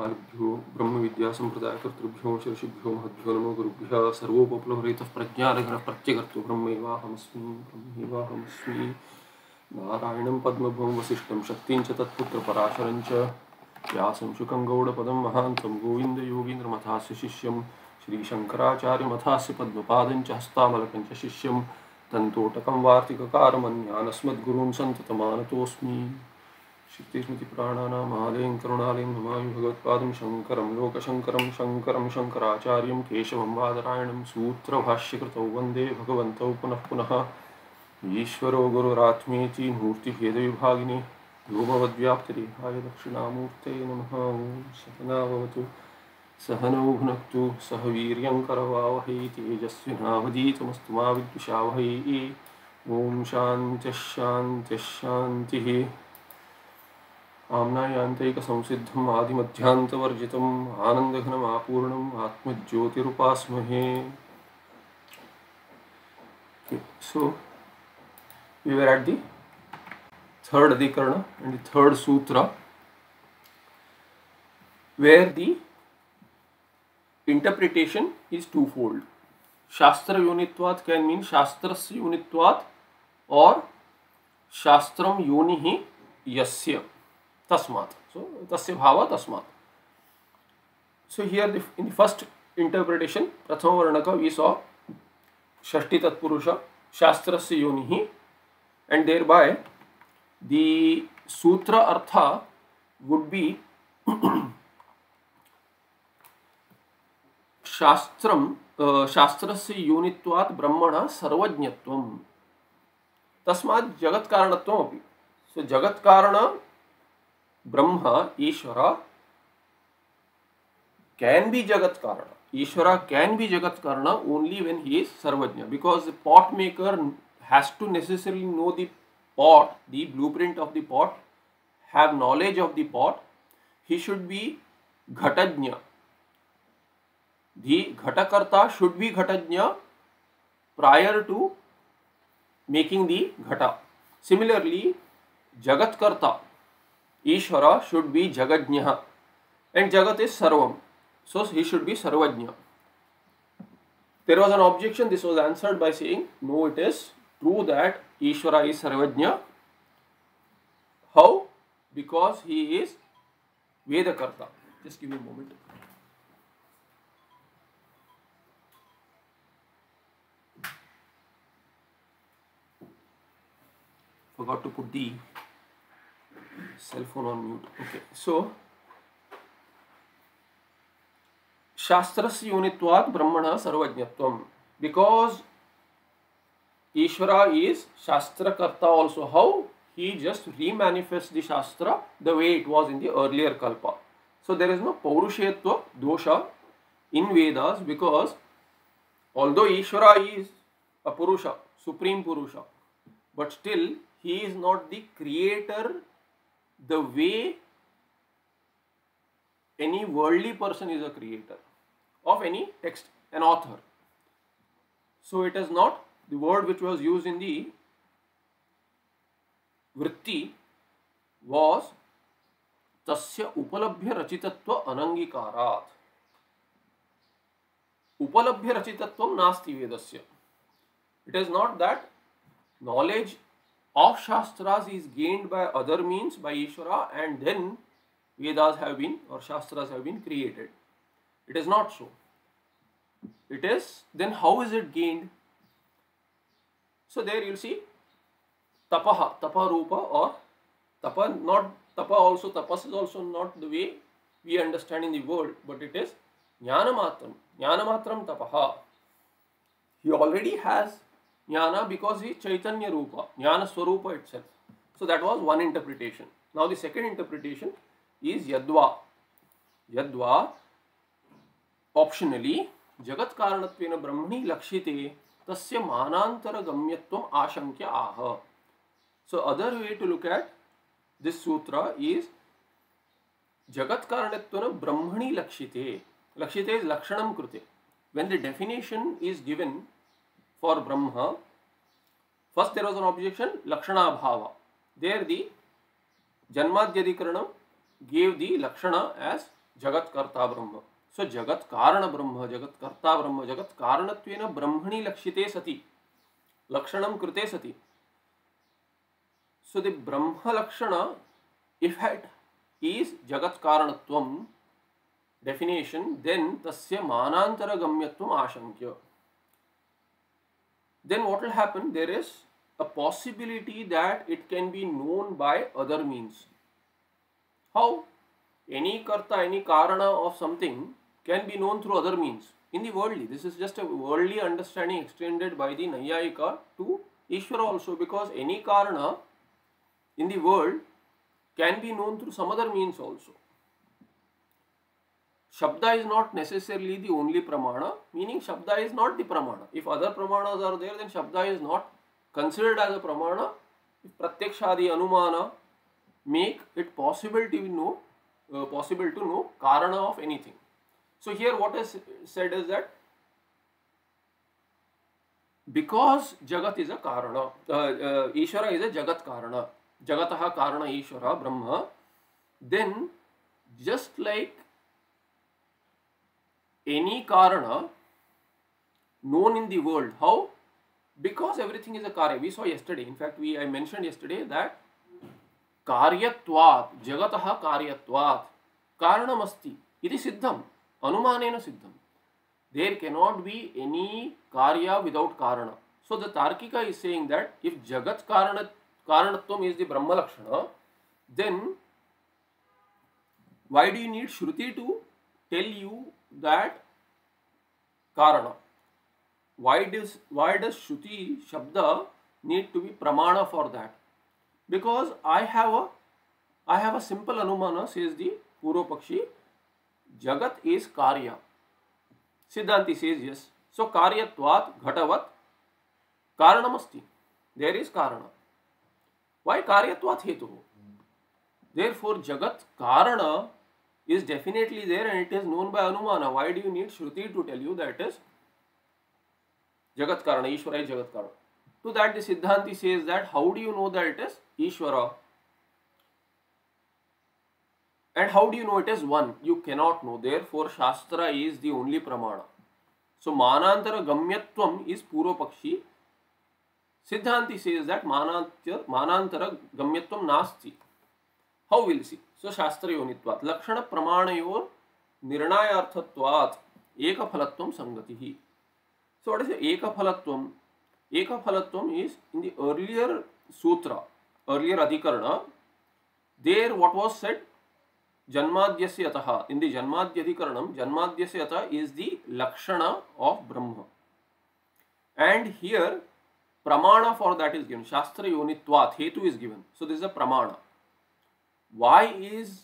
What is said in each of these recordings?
महाभ्यो ब्रह्म विद्या संप्रदाय कर्तृभ्यो ऋषिभ्यो महद्भ्यो नमो गुरुभ्यः सर्वोपप्लवरहितः प्रज्ञानघनः प्रत्यगर्तु ब्रह्मैवाहमस्मि ब्रह्मैवाहमस्मि। नारायणं पद्मभुवं वसिष्ठं शक्तिं च तत्पुत्रपराशरं च। व्यासं शुकं गौडपदं महान्तं गोविन्दयोगीन्द्रमथास्य शिष्यं। श्रीशङ्कराचार्यमथास्य पद्मपादं च हस्तामलकं च शिष्यं। तन्तोटकं वार्तिककारमन्यानस्मद्गुरून् सन्ततमानतोऽस्मि। श्रुतिस्मृतिपुराणानाम् आलयं करुणालयं नमामि भगवत्पादं शङ्करं, लोकशङ्करं, शङ्करं, शङ्कराचार्यं, केशवं, बादरायणं, सूत्रभाष्यकृतौ वंदे भगवन्तौ पुनः पुनः। ईश्वरो गुरुरात्मेति मूर्तिभेदविभागिने व्योमवद्व्याप्तिरेहाय दक्षिणामूर्ते नमः। सहना भवतु। सहनौ भुनक्तु। सह वीर्यङ्करवावहै तेजस्विनावधीतमस्तु मा विद्विषावहै। ॐ शान्तिः शान्तिः। आम्नायान्तैक संसिद्धम् आदिमध्यान्तवर्जितम् आनन्दघनम् आपूर्णम् आत्मज्योतिरुपास्महे। So we were at the third अधिकरण एंड थर्ड सूत्र where the interpretation is twofold शास्त्र योनित्वात कैन मीन शास्त्र योनित्वात और शास्त्रम योनि ही यस्य। तस्मात। सो तस्य भाव तस्मात। So here in first interpretation प्रथम वर्णक वी सॉ षष्ठी तत्पुरुष शास्त्र से योनि and there by the sutra अर्थ वुड बी शास्त्र शास्त्र से योनिवाद ब्रह्मण सर्वज्ञत्व तस्मा जगत्कार सो जगत्कारण ब्रह्म, ईश्वर। कैन बी जगत कारण। ईश्वर can be jagat karana only when he सर्वज्ञ। Because pot maker has to necessary know that the blueprint of the pot have knowledge of the pot he should be घटज्ञ। The घटकर्ता should be घटज्ञ prior to making the घटा। Similarly जगतकर्ता ishvara should be jagajna and jagat is sarvam so he should be sarvajna there was an objection this was answered by saying no it is true that ishvara is sarvajna how because he is vedakarta just give me a moment forgot to put the cell phone on mute. Okay, so शास्त्रस्य यूनित्वात् ब्रह्मणः सर्वज्ञत्वम् because Ishvara is Shastrakarta also. How? He just remanifests the Shastra the way it was in the earlier Kalpa. So there is no Paurushetva dosha in Vedas because although Ishvara is a Purusha, Supreme Purusha, but still he is not the creator the way any worldly person is a creator of any text, an author. So it is not the word which was used in the vritti was तस्य उपलभ्य रचितत्व अनंगीकारात् उपलभ्य रचितत्व नास्ति वेदस्य it is not that knowledge of Shastras is gained by other means, by Ishvara, and then Vedas have been or Shastras have been created. It is not so. It is, then how is it gained? So there you'll see tapaha, tapa rupa or tapa, not tapa also, tapas is also not the way we understand in the world, but it is jnanamatram, jnanamatram tapaha. He already has jnana because he chaitanya rupa, jnana swarupa itself. So that was one interpretation. Now the second interpretation is yadva. Yadva optionally जगत कारणत्वेन ब्रह्मणि लक्षिते तस्य मानांतर गम्यत्वम आशंक्य आह so other way to look at this सूत्र is जगत कारणत्वेन ब्रह्मणि लक्षिते लक्षिते इज़ लक्षणम कृते when the definition is given for brahma first there was an objection lakshana bhava there the janmadhyadikaranam gave the lakshana as जगत कर्ता ब्रह्म सो जगत कारण ब्रह्म जगत कर्ता ब्रह्म जगत कारणत्वेन ब्रह्मणि लक्षिते सति लक्षणं कृते सति सो द ब्रह्म लक्षण if it is jagat karanatvam definition then tasya manantara gamyatvam ashankya then what will happen? There is a possibility that it can be known by other means. How? Any karta any karana of something can be known through other means. In the worldly this is just a worldly understanding extended by the nayayika to ishvara also because any karana in the world can be known through some other means also. Shabda is not necessarily the only pramana, meaning Shabda is not the pramana. If other pramanas are there, then Shabda is not considered as a pramana. If Pratyakshadi Anumana make it possible to know, uh, possible to know Karana of anything. So here what is said is that because Jagat is a Karana, uh, uh, Ishvara is a Jagat Karana, जगतः कारण ईश्वर ब्रह्म then just like any karana known in the world how because everything is a karya we saw yesterday in fact we i mentioned yesterday that कार्यत्वात् जगतः कार्यत्वात् कारणमस्ति इति सिद्धम् अनुमानेन सिद्धम् there cannot be any karya without karana so the tarkika is saying that if jagat karana karanatvam is the brahma lakshana then why do you need shruti to tell you that karana why does why does shruti shabda need to be pramana for that? Because i have a i have a simple anumana says the purva pakshi jagat is karya. Siddhanti says yes. So karyatvat ghatavat karanamasti. There is karana. Why karyatvat hetu? Therefore, Jagat Karana is definitely there and it is known by Anumana. Why do you need Shruti to tell you that is Jagat Karana, Ishvara is Jagat Karana? To that the Siddhanti says that how do you know that it is Ishvara? And how do you know it is one? You cannot know. Therefore, Shastra is the only Pramana. So, Manantara Gamyatvam is Purva Pakshi Siddhanti says that manantara gamyatvam nasti. How will see? स्वशास्त्रयोनित्वात्। लक्षणप्रमाणयोर् निर्णयार्थत्वात् एकफलत्वं सङ्गतिः so what is एकफलत्वम्? एकफलत्वम् is in the earlier सूत्र earlier अधिकरण what was was set जन्माद्यस्य यतः in the जन्माद्यधिकरणं जन्माद्यस्य यतः इस् दि लक्षण ऑफ़ ब्रह्म एंड हियर प्रमाण फार् दट् इस् गिवन् शास्त्रयोनित्वात् हेतु इस् गिवन् सो दिस् प्रमाण why is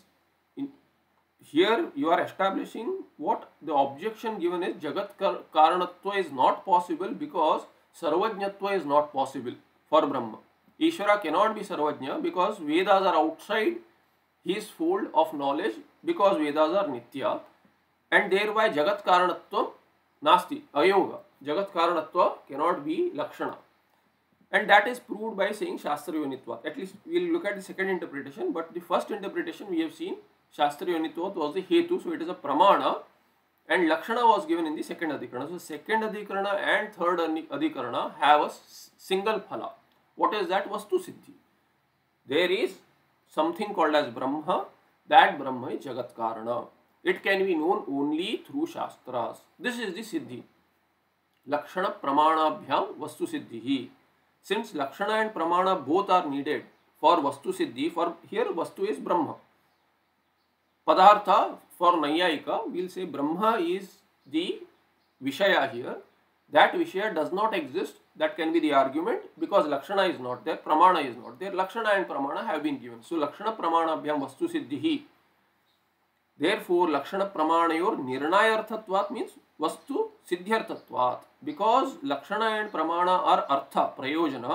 in here you are establishing what the objection given is jagat karanatva is not possible because sarvajnatva is not possible for brahma. Ishvara cannot be sarvajna because vedas are outside his fold of knowledge because vedas are nitya. And thereby jagat karanatva nasti ayoga. Jagat karanatva cannot be lakshana and that is proved by saying Shastra Yonitvat. At least we will look at the second interpretation, but the first interpretation we have seen Shastra Yonitvat was the Hetu, so it is a Pramana and Lakshana was given in the second Adhikarana. So second Adhikarana and third Adhikarana have a single Phala. What is that? Vastu Siddhi. There is something called as Brahma, that Brahma is Jagat Karana. It can be known only through Shastras. This is the Siddhi. Lakshana Pramanabhyam Vastu Siddhi. Since lakshana and pramana both are needed for vastu siddhi for here vastu is brahma padartha for nayayika we'll say brahma is the vishaya here that vishaya does not exist that can be the argument because lakshana is not there pramana is not there lakshana and pramana have been given so lakshana pramana bhyam vastu siddhi therefore lakshana pramanayor nirnayarthatvat means वस्तु सिद्ध्यर्थत्वात्। Because लक्षण and प्रमाण are अर्थ, प्रयोजन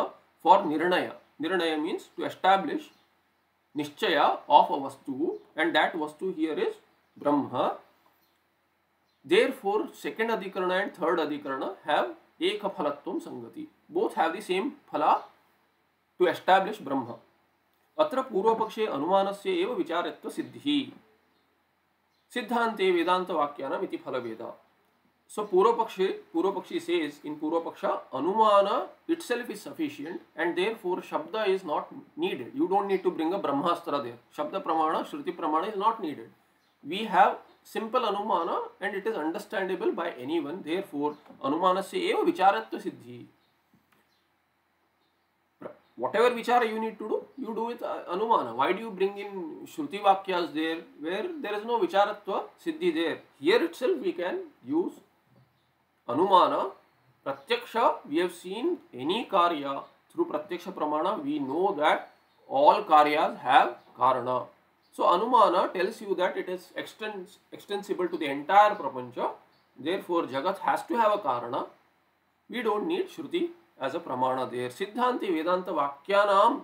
for निर्णय। निर्णय means to establish निश्चय of a वस्तु and that वस्तु हियर इज़ ब्रह्म। देर फोर सेकेंड अधिकरण एंड थर्ड अधिकरण हैव एक फलत्व संगति। बोथ हैव द सेम फला टू एस्टाब्लिश ब्रह्म। अत्र पूर्वपक्षे अनुमान से विचारित्व सिद्धि सिद्धांते वेदांत वाक्यानम इति फल so purvapakshi purvapakshi says in purvapaksha anumana itself is sufficient and therefore shabda is not needed you don't need to bring a brahmastra there shabda pramana shruti pramana is not needed we have simple anumana and it is understandable by anyone therefore anumanasya eva vicharatva siddhi whatever vichara you need to do, you do with uh, anumana. Why do you bring in shruti vakyas there where there is no vicharatva siddhi there? Here itself we can use anumana. Pratyaksha, we have seen any karya through pratyaksha pramana, we know that all karyas have karana. So anumana tells you that it is extens, extensible to the entire prapancha. Therefore, Jagat has to have a karana. We don't need shruti as a pramana there. Siddhanti Vedanta Vakyanam.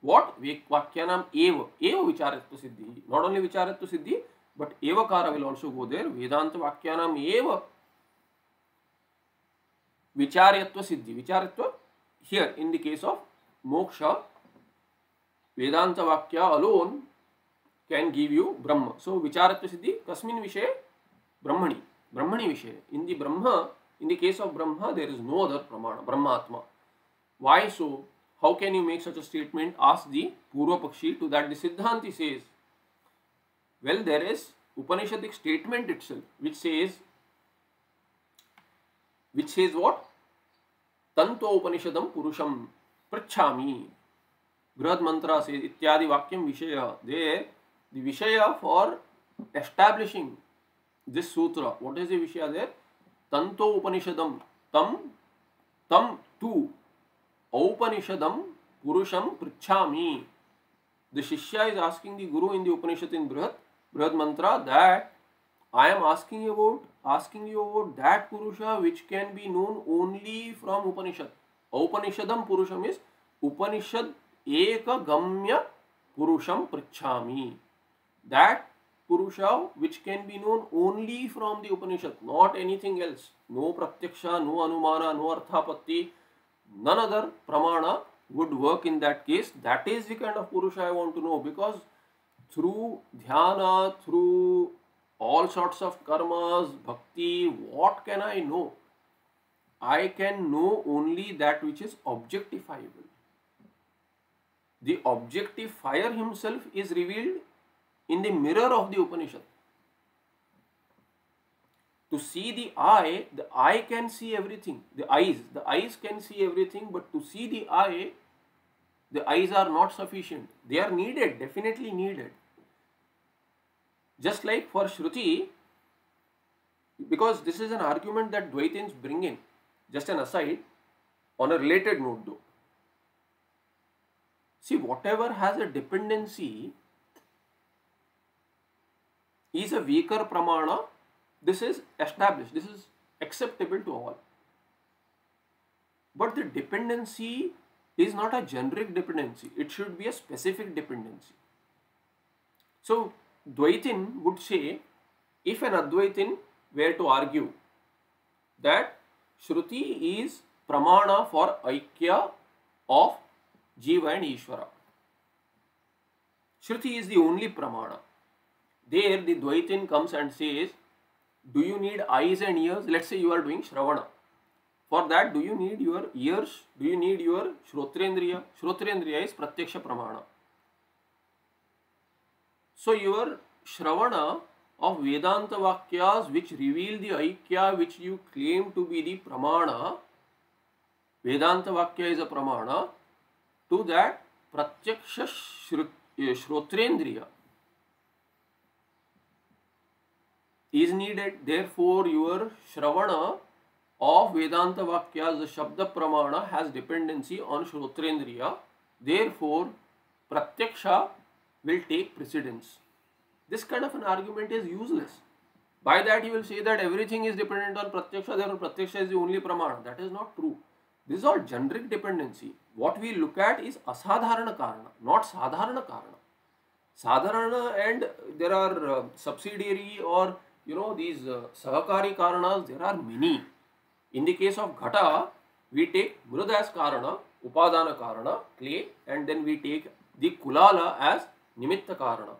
What? Vakyanam eva. Eva vicharatva siddhi. Not only vicharatva siddhi, but evakara will also go there. Vedanta Vakyanam eva vicharyatva siddhi. Vicharatva here in the case of moksha, Vedanta Vakya alone can give you Brahma. So vicharatva siddhi kasmin vishe Brahmani. Brahmani vishe. In the Brahma In the case of Brahma, there is no other pramana, Brahmatma. Why so? How can you make such a statement? Ask the Purva Pakshi. To that the Siddhanti says, well, there is Upanishadic statement itself which says, which says what? तंत्रोपनिषद पुरुषम पृछा बृहदमंत्र इत्यादि वाक्यम विषय। The विषय for establishing this सूत्र what is the विषय? दे तंत्रोपनिषद तम तम टू औपनिषद पुरुषम पृछा द शिष्य is asking the Guru in the उपनिषद इन बृहद बृहद मंत्र that I am asking about asking you about that पुरुष which can be known only from उपनिषद औपनिषदम पुरुषम इज़ उपनिषद एक गम्य पुरुषम पृच्छामि that Purusha which can be known only from the Upanishad, not anything else. No Pratyaksha, no Anumana, no Arthapatti, none other Pramana would work in that case. That is the kind of Purusha I want to know because through dhyana, through all sorts of karmas, bhakti, what can I know? I can know only that which is objectifiable. The objectifier himself is revealed in the mirror of the Upanishad. To see the eye, the eye can see everything. The eyes, the eyes can see everything, but to see the eye, the eyes are not sufficient. They are needed, definitely needed. Just like for Shruti, because this is an argument that Dvaitins bring in, just an aside, on a related note though. See, whatever has a dependency is a weaker pramana, this is established, this is acceptable to all. But the dependency is not a generic dependency, it should be a specific dependency. So, Dvaitin would say, if an Advaitin were to argue that Shruti is pramana for Aikya of Jiva and Ishvara. Shruti is the only pramana. There the Dvaitin comes and says, do you need eyes and ears? Let's say you are doing Shravana. For that, do you need your ears? Do you need your Shrotrendriya? Shrotrendriya is Pratyaksha Pramana. So your Shravana of Vedanta Vakyas which reveal the Aikya which you claim to be the Pramana, Vedanta Vakya is a Pramana, to that Pratyaksha Shrotrendriya is needed. Therefore, your Shravana of Vedanta Vakyas, the Shabda Pramana has dependency on Shrotrendriya. Therefore, Pratyaksha will take precedence. This kind of an argument is useless. By that he will say that everything is dependent on Pratyaksha, therefore Pratyaksha is the only Pramana. That is not true. This is all generic dependency. What we look at is Asadharana Karana, not Sadharana Karana. Sadharana and there are uh, subsidiary or you know these uh, sahakari karanas there are many in the case of ghata we take mruda as karana upadana karana clay and then we take the kulala as karana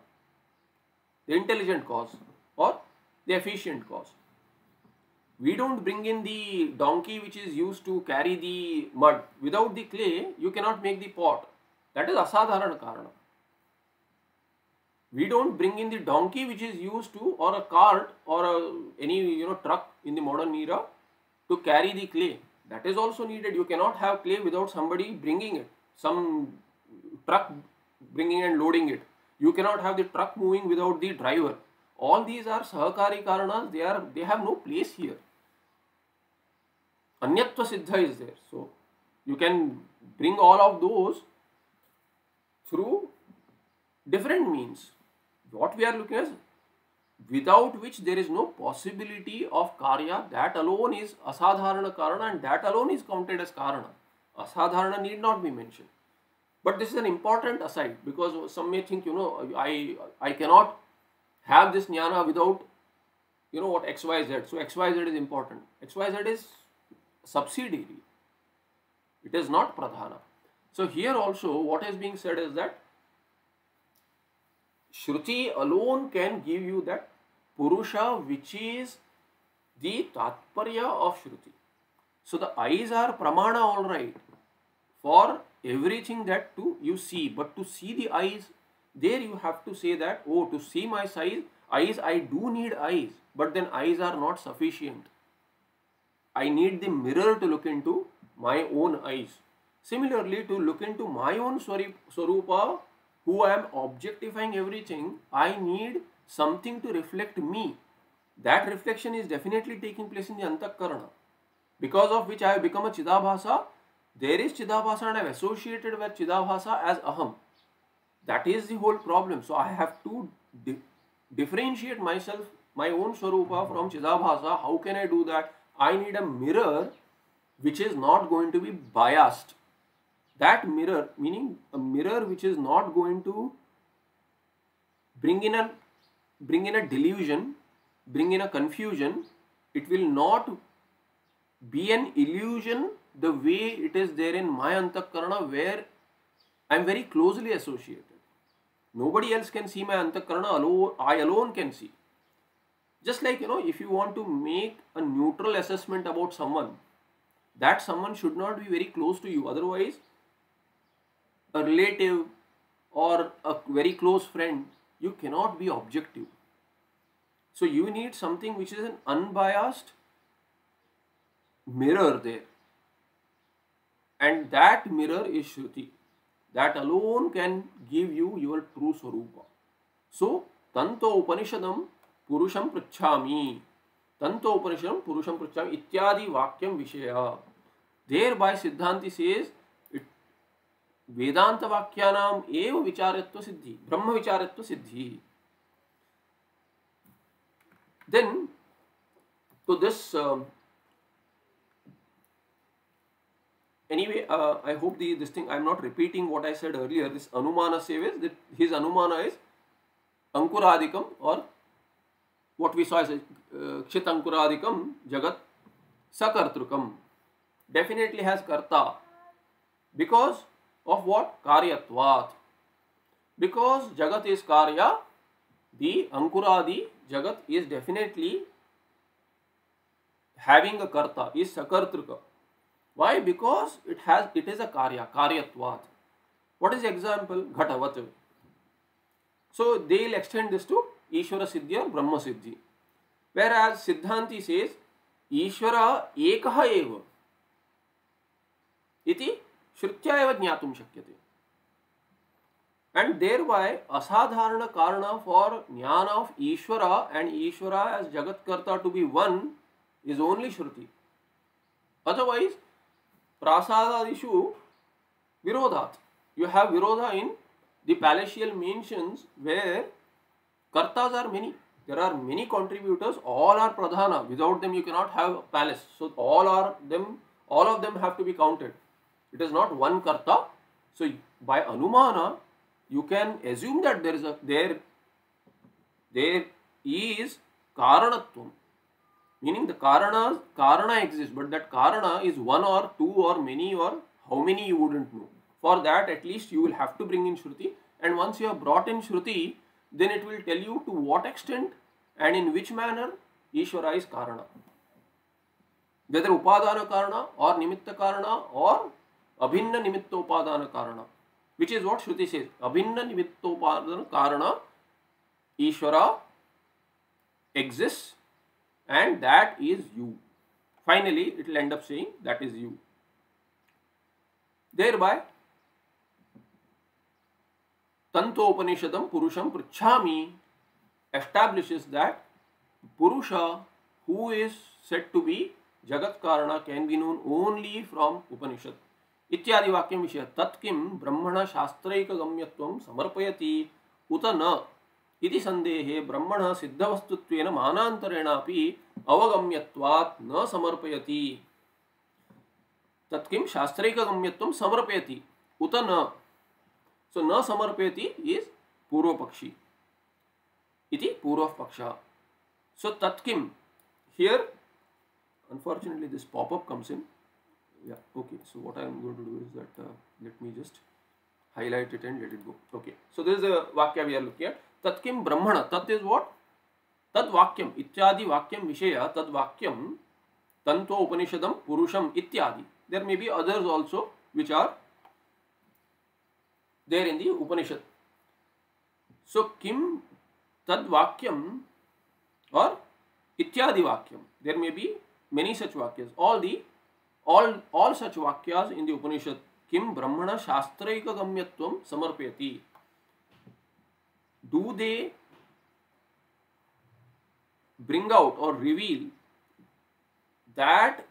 the intelligent cause or the efficient cause. We don't bring in the donkey which is used to carry the mud. Without the clay, you cannot make the pot. That is asadharana karana. We don't bring in the donkey which is used to or a cart or a, any you know truck in the modern era to carry the clay. That is also needed. You cannot have clay without somebody bringing it. Some truck bringing and loading it. You cannot have the truck moving without the driver. All these are sahakari karanas. They are they have no place here. Anyatva siddha is there. So you can bring all of those through different means. What we are looking at without which there is no possibility of karya, that alone is asadharana karana and that alone is counted as karana. Asadharana need not be mentioned. But this is an important aside because some may think, you know, I, I cannot have this jnana without, you know, what XYZ. So XYZ is important. XYZ is subsidiary. It is not pradhana. So here also what is being said is that Shruti alone can give you that Purusha which is the Tatparya of Shruti. So the eyes are Pramana alright for everything that to you see, but to see the eyes, there you have to say that, oh, to see my size, eyes, I do need eyes, but then eyes are not sufficient. I need the mirror to look into my own eyes. Similarly, to look into my own Swarupa, who I am objectifying everything, I need something to reflect me. That reflection is definitely taking place in the Antakarana. Because of which I have become a Chidabhasa, there is Chidabhasa and I have associated with Chidabhasa as Aham. That is the whole problem. So I have to di differentiate myself, my own Swarupa from Chidabhasa. How can I do that? I need a mirror which is not going to be biased that mirror meaning a mirror which is not going to bring in a bring in a delusion bring in a confusion it will not be an illusion the way it is there in my antakarana where I am very closely associated. Nobody else can see my antakarana, alone, I alone can see. Just like, you know, if you want to make a neutral assessment about someone, that someone should not be very close to you. Otherwise, a relative or a very close friend, you cannot be objective. So you need something which is an unbiased mirror there. And that mirror is Shruti. That alone can give you your true Swarupa. So, Tanto Upanishadam Purusham Prachami. Tanto Upanishadam Purusham Prachami Ityadi Vakyam Vishaya. Thereby Siddhanti says वेदांत वाक्यानाम एव विचारत्व सिद्धि ब्रह्म विचारत्व सिद्धि then तो this anyway uh, i hope the this thing i'm not repeating what i said earlier this anumana says that his anumana is ankuradikam or what we saw as kshit uh, ankuradikam jagat sakartrukam definitely has karta because of what? Karyatvat. Because Jagat is Karya, the Ankuradi Jagat is definitely having a Karta, is Sakartrika. Why? Because it has it is a Karya, Karyatvat. What is the example? Ghatavat. So they will extend this to Ishvara Siddhi or Brahma Siddhi. Whereas Siddhanti says Ishvara Ekaha Eva. Iti श्रुत्या एव ज्ञातुं शक्यते and thereby asadharana karana for jnana of Ishvara and Ishvara as Jagat Karta to be one is only Shruti. Otherwise, prasadadishu virodhat. You have virodha in the palatial mansions where kartas are many. There are many contributors, all are pradhana. Without them you cannot have a palace. So all are them, all of them have to be counted. It is not one karta. So by anumana, you can assume that there is a there there is karanatvam. Meaning the karana karana exists, but that karana is one or two or many or how many you wouldn't know. For that, at least you will have to bring in Shruti. And once you have brought in Shruti, then it will tell you to what extent and in which manner Ishvara is Karana. Whether Upadana Karana or Nimitta Karana or Abhinna Nimitta Upadana Karana. Which is what Shruti says. Abhinna Nimitta Upadana Karana Ishvara exists and that is you. Finally, it will end up saying that is you. Thereby, Tantopanishadam Purusham Prichami establishes that Purusha, who is said to be Jagat Karana, can be known only from Upanishad. इत्यादि वाक्यं विषय तत्किं ब्रह्मण शास्त्रैकगम्यत्वं समर्पयति उत न इति सन्देहे ब्रह्मण सिद्धवस्तु मनारेण अवगम्य न समर्पयति। तत्क शास्त्रीकगम्य समर्पयति। उत न। सो न समर्पयति इज़ पूर्वपक्षी। इति पूर्वपक्ष so तत्क here unfortunately this pop up comes in okay so what I am going to do is that let me just highlight it and let it go okay so this is a वाक्य we are looking at तत्किं ब्रह्मण, तत् is what तद इत्यादि वाक्यम विषय तद वाक्यम तंत्व उपनिषदम पुरुषम इत्यादि। There may be others also which are there in the Upanishad so किम तद वाक्यम और इत्यादि वाक्यम। There may be many such वाक्यस। All the all all such वाक्यास in the उपनिषद किम ब्रह्मण शास्त्रैक समर्पयति। Do they bring out or reveal that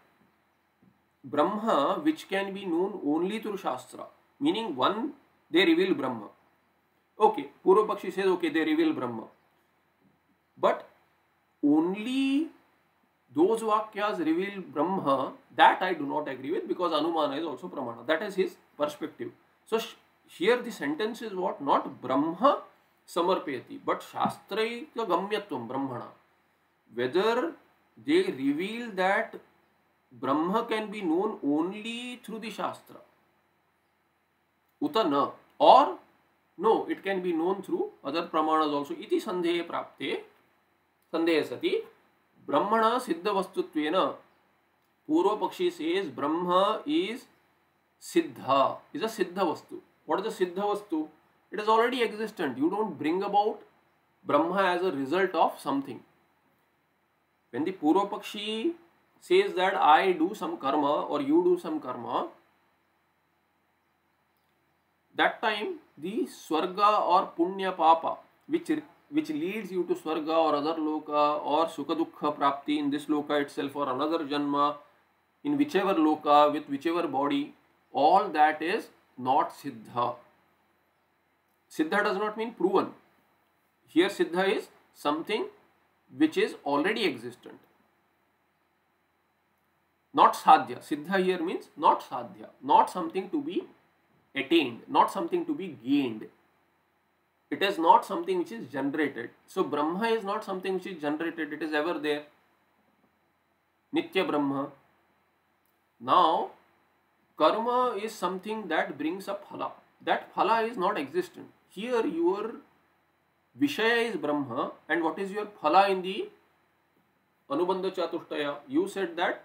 Brahma which can be known only through Shastra? Meaning, one, they reveal Brahma. Okay, Purva Pakshi says, okay, they reveal Brahma. But only those Vakyas reveal Brahma, that I do not agree with because Anumana is also Pramana. That is his perspective. So, here the sentence is what? Not Brahma समर्पयति। But शास्त्रैकगम्यत्व ब्रह्मण। Whether they reveal that Brahma can be known only through the शास्त्र उत न। और no it can be known through other प्रमाण also इति संदेह प्राप्त। संदेह सती। ब्रह्मण सिद्ध वस्तु पूर्व पक्षी सेज ब्रह्म इज़ सिद्ध। इज़ अ सिद्ध वस्तु वॉट इज़ अ सिद्ध vastu It is already existent. You don't bring about Brahma as a result of something. When the Purva Pakshi says that I do some karma or you do some karma, that time the Swarga or Punya Papa, which which leads you to Swarga or other loka or Sukha Dukha Prapti in this loka itself or another Janma, in whichever loka, with whichever body, all that is not Siddha. Siddha does not mean proven. Here Siddha is something which is already existent. Not sadhya. Siddha here means not sadhya. Not something to be attained. Not something to be gained. It is not something which is generated. So Brahma is not something which is generated. It is ever there. Nitya Brahma. Now, karma is something that brings up phala. That phala is not existent. Here your Vishaya is Brahma and what is your Phala in the Anubandha Chatushtaya? You said that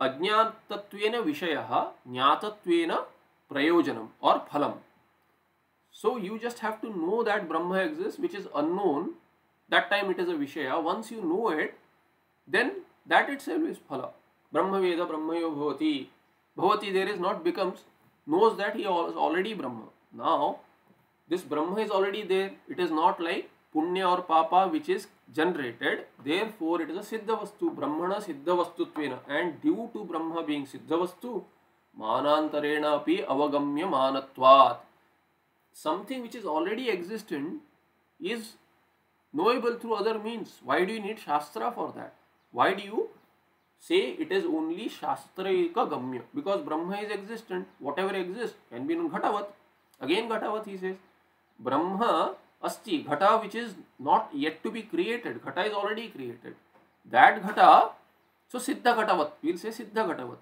Ajnatatvena Vishaya Nyatatvena Prayojanam or Phalam. So you just have to know that Brahma exists which is unknown. That time it is a Vishaya. Once you know it, then that itself is Phala. Brahma Veda Brahmayo Bhavati. Bhavati there is not becomes, knows that he is already Brahma. Now this Brahma is already there. It is not like Punya or Papa which is generated. Therefore, it is a Siddha Vastu. Brahmana Siddha Vastutvena. And due to Brahma being Siddha Vastu, Manantarena api avagamya manatvat. Something which is already existent is knowable through other means. Why do you need Shastra for that? Why do you say it is only Shastrika Gamya? Because Brahma is existent. Whatever exists can be known Ghatavat. Again Ghatavat he says. Brahma asti, ghata which is not yet to be created, ghata is already created. That ghata, so siddha ghatavat, we will say siddha ghatavat.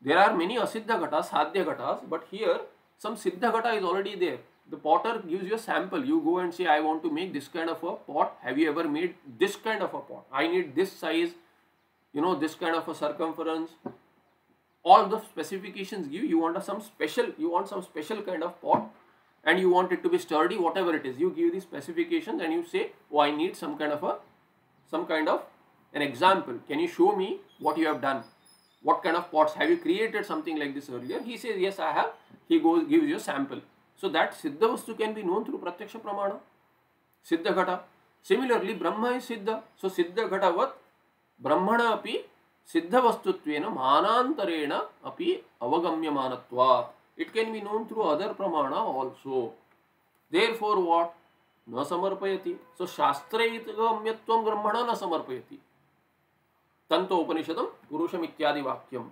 There are many asiddha ghatas, sadhya ghatas, but here some siddha ghata is already there. the potter gives you a sample. You go and say, I want to make this kind of a pot. Have you ever made this kind of a pot? I need this size, you know, this kind of a circumference. All the specifications give you want a, some special, you want some special kind of pot and you want it to be sturdy, whatever it is. You give the specifications and you say, oh, I need some kind of a, some kind of an example. Can you show me what you have done? What kind of pots? Have you created something like this earlier? He says, yes, I have. He goes, gives you a sample. So that Siddha Vastu can be known through Pratyaksha Pramana. Siddha Ghata. Similarly, Brahma is Siddha. So Siddha Ghatavat Brahmana api Siddha Vastuttvena Manantarena api Avagammyamanatvat. It can be known through other Pramana also. Therefore what? न समर्पयति सो शास्त्रैतगम्यत्वं ब्रह्मणा न समर्पयति तन्तोपनिषदं पुरुषमित्यादि वाक्यम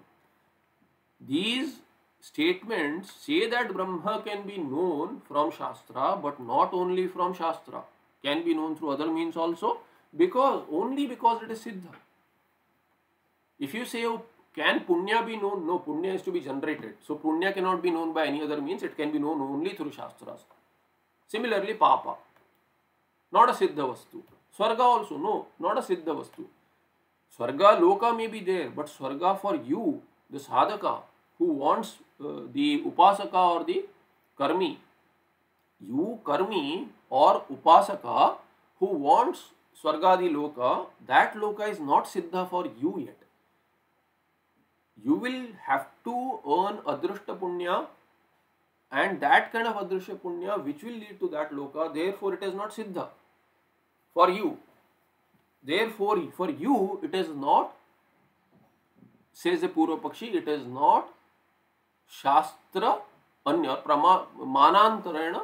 these statements say that Brahma can be known from Shastra, but not only from Shastra, can be known through other means also, because only because it is Siddha. If you say, oh, can Punya be known? No, Punya is to be generated. So Punya cannot be known by any other means, it can be known only through Shastras. Similarly, Papa, not a Siddha Vastu. Swarga also, no, not a Siddha Vastu. Swarga, Loka may be there, but Swarga for you, the sadhaka, who wants uh, the upasaka or the karmi you karmi or upasaka who wants swargadi loka that loka is not siddha for you yet you will have to earn adrushta punya and that kind of adrushta punya which will lead to that loka therefore it is not siddha for you therefore for you it is not says the purva pakshi it is not शास्त्र अन्य प्रमा मानांतरेण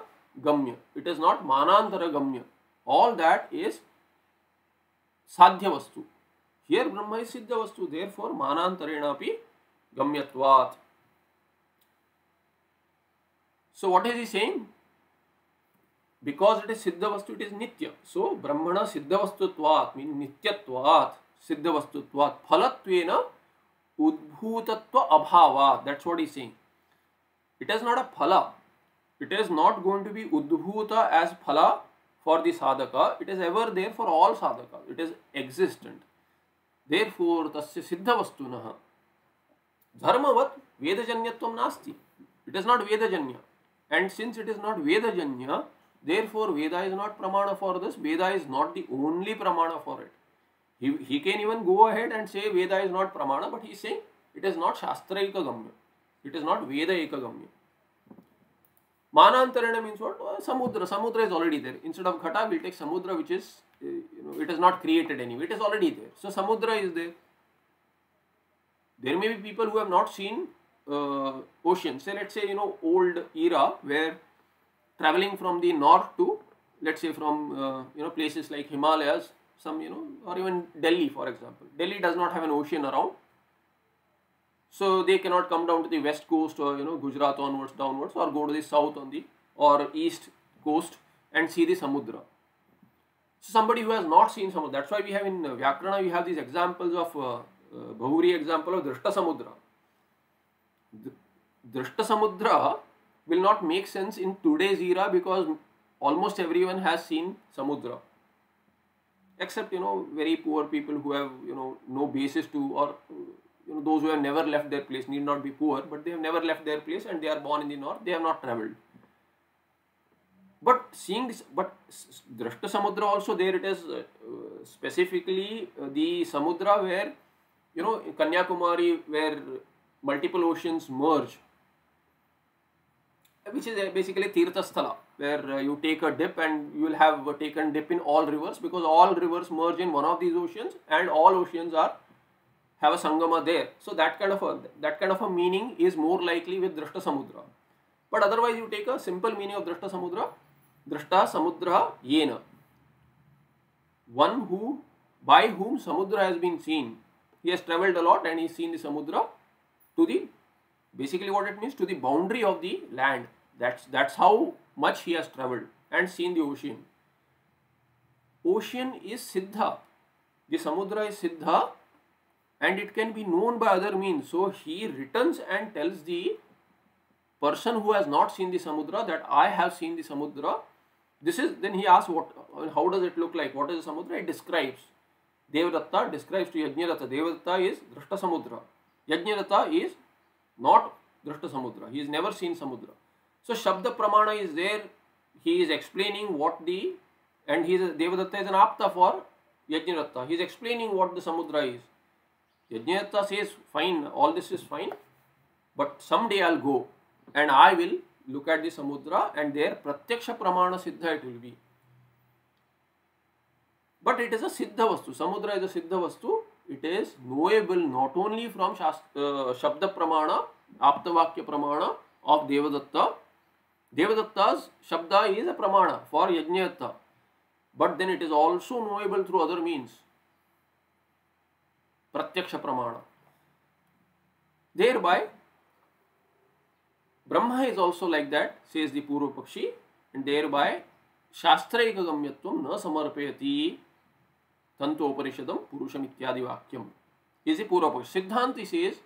गम्य it is not मानांतर गम्य all that is साध्य वस्तु यर् ब्रह्म सिद्ध वस्तु देर फॉर मनातरेण गम्यवाद so what is same because it is सिद्ध वस्तु इट इज़ नित्य। सो ब्रह्मण सिद्ध वस्तुवात् नित्यवाद सिद्ध वस्तुवात् फल उद्भूतत्व अभाव that's what is same it is not a फल it is not going to be उद्भूत एज फल फॉर द साधक it is ever there for all साधक इट इज़ एक्सिस्टेंट देर्फोर तस्य सिद्ध धर्मवत् वेदजन्यत्वं नास्ति। It is not vedajanya. And since it is not vedajanya there therefore वेदा इज़ नॉट प्रमाण फॉर दिस वेदा इज़ नॉट द ओनली प्रमाण for it he can even go ahead and say Veda is not प्रमाण but he say it is not शास्त्र एकगम्य it is not वेद एकगम्य मानांतरण means what समुद्र समुद्र is already there instead of घटा will take समुद्र which is you know, it is not created anyway. It is already there. So Samudra is there. There may be people who have not seen uh, ocean. Say, let's say, you know, old era where traveling from the north to, let's say, from, uh, you know, places like Himalayas, some you know or even Delhi for example. Delhi does not have an ocean around. So they cannot come down to the west coast or you know Gujarat onwards downwards or go to the south on the or east coast and see the Samudra. So somebody who has not seen Samudra, that's why we have in Vyakarana we have these examples of uh, uh, Bahuri example of Drishta Samudra. Drishta Samudra will not make sense in today's era because almost everyone has seen Samudra. Except you know very poor people who have you know no basis to or you know those who have never left their place need not be poor but they have never left their place and they are born in the north. They have not traveled but seeing this but drashta samudra also there it is uh, specifically uh, the samudra where you know kanyakumari where multiple oceans merge which is basically tirtha sthala where uh, you take a dip and you will have uh, taken dip in all rivers because all rivers merge in one of these oceans and all oceans are have a sangama there. So that kind of a that kind of a meaning is more likely with drashta samudra. But otherwise you take a simple meaning of drashta samudra, drashta samudra yena. One who by whom samudra has been seen. He has travelled a lot and he's seen the samudra to the basically what it means to the boundary of the land. That's that's how much he has traveled and seen the ocean. Ocean is Siddha. The Samudra is Siddha and it can be known by other means. So he returns and tells the person who has not seen the samudra that I have seen the samudra. This is then he asks what how does it look like? What is the samudra? It describes. Devadatta describes to Yajnadatta. Devadatta is Drashta Samudra. Yajnadatta is not Drashta Samudra. He has never seen Samudra. So Shabda Pramana is there. He is explaining what the and he is Devadatta is an apta for Yajnadatta. He is explaining what the Samudra is. Yajnadatta says, fine, all this is fine, but someday I'll go and I will look at the Samudra and there Pratyaksha Pramana Siddha it will be. But it is a Siddha Vastu. Samudra is a Siddha Vastu. It is knowable not only from Shast, uh, Shabda Pramana, Aptavakya Pramana of Devadatta. Devadatta's Shabda is a Pramana for Yajnayatta. But then it is also knowable through other means. Pratyaksha Pramana. Thereby, Brahma is also like that, says the Purva Pakshi, and thereby शास्त्रैकगम्यत्वं न समर्पयति तंतोपनिषदम पुरुषम इत्यादि वाक्यम is the Purva Siddhanti says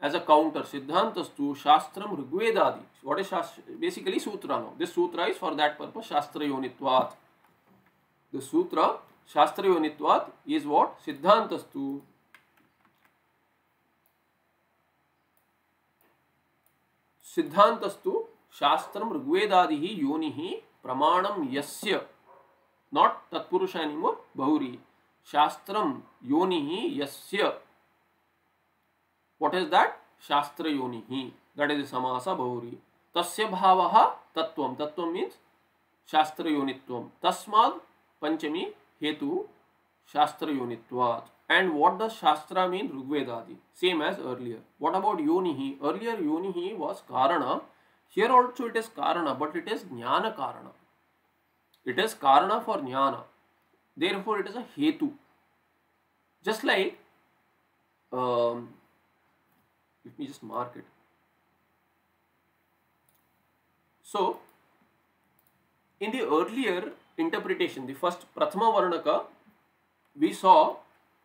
as a counter Siddhantastu Shastram Rigvedadi. What is Shastra? Basically Sutra now. This Sutra is for that purpose Shastra Yonitvat. The Sutra Shastra Yonitvat is what? Siddhantastu सिद्धांतस्तु शास्त्र ऋग्वेदादि योनि प्रमाण यस्य। Not तत्पुरुष any बहुरी। शास्त्र योनि यस्य। What is that shastra योनि। ही that is समास बहुरी। तस्य भावः तत्त्वम तत्त्वम मींस शास्त्र योनित्वम तस्माद् पंचमी हेतु शास्त्र योनित्वात्। And what does shastra mean rigvedadi same as earlier what about yonihi earlier yonihi was karana here also it is karana but it is jnana karana It is karana for jnana. Therefore, it is a hetu. Just like, um, let me just mark it. So, in the earlier interpretation, the first Prathama Varnaka, we saw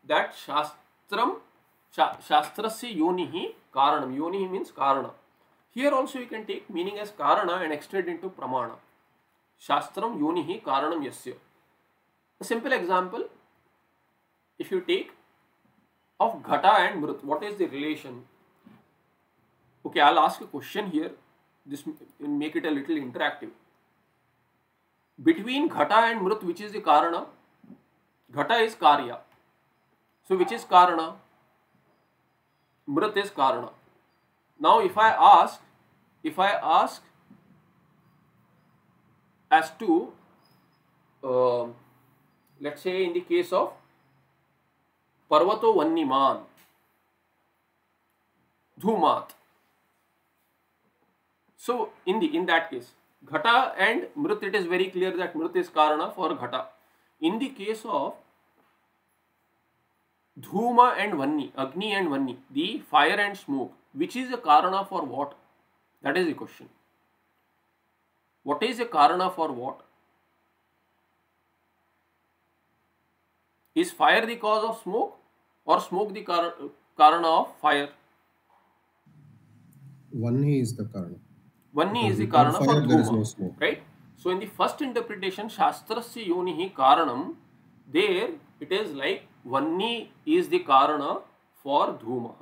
that Shastram, Shastrasya Yonihi Karanam. Yonihi means Karana. Here also you can take meaning as Karana and extend into Pramana. Shastram Yonihi Karanam Yasya. A simple example, if you take of Ghata and Mrut, what is the relation? Okay, I'll ask a question here. This make it a little interactive. Between Ghata and Mrut, which is the Karana? Ghata is Karya. So, which is Karana? Mrut is Karana. Now, if I ask, if I ask as to uh, let's say in the case of Parvato Vanniman Dhumat. So in the in that case, Ghata and Mrit, it is very clear that Mrit is Karana for Ghata. In the case of Dhuma and Vanni, Agni and Vanni, the fire and smoke, which is a Karana for what? That is the question. What is a karana for what? Is fire the cause of smoke or smoke the kar karana of fire? Vanni is the karana. Vanni is the karana for dhuma, no right? So in the first interpretation, Shastrasya yonihi karanam, there it is like Vanni is the karana for dhuma.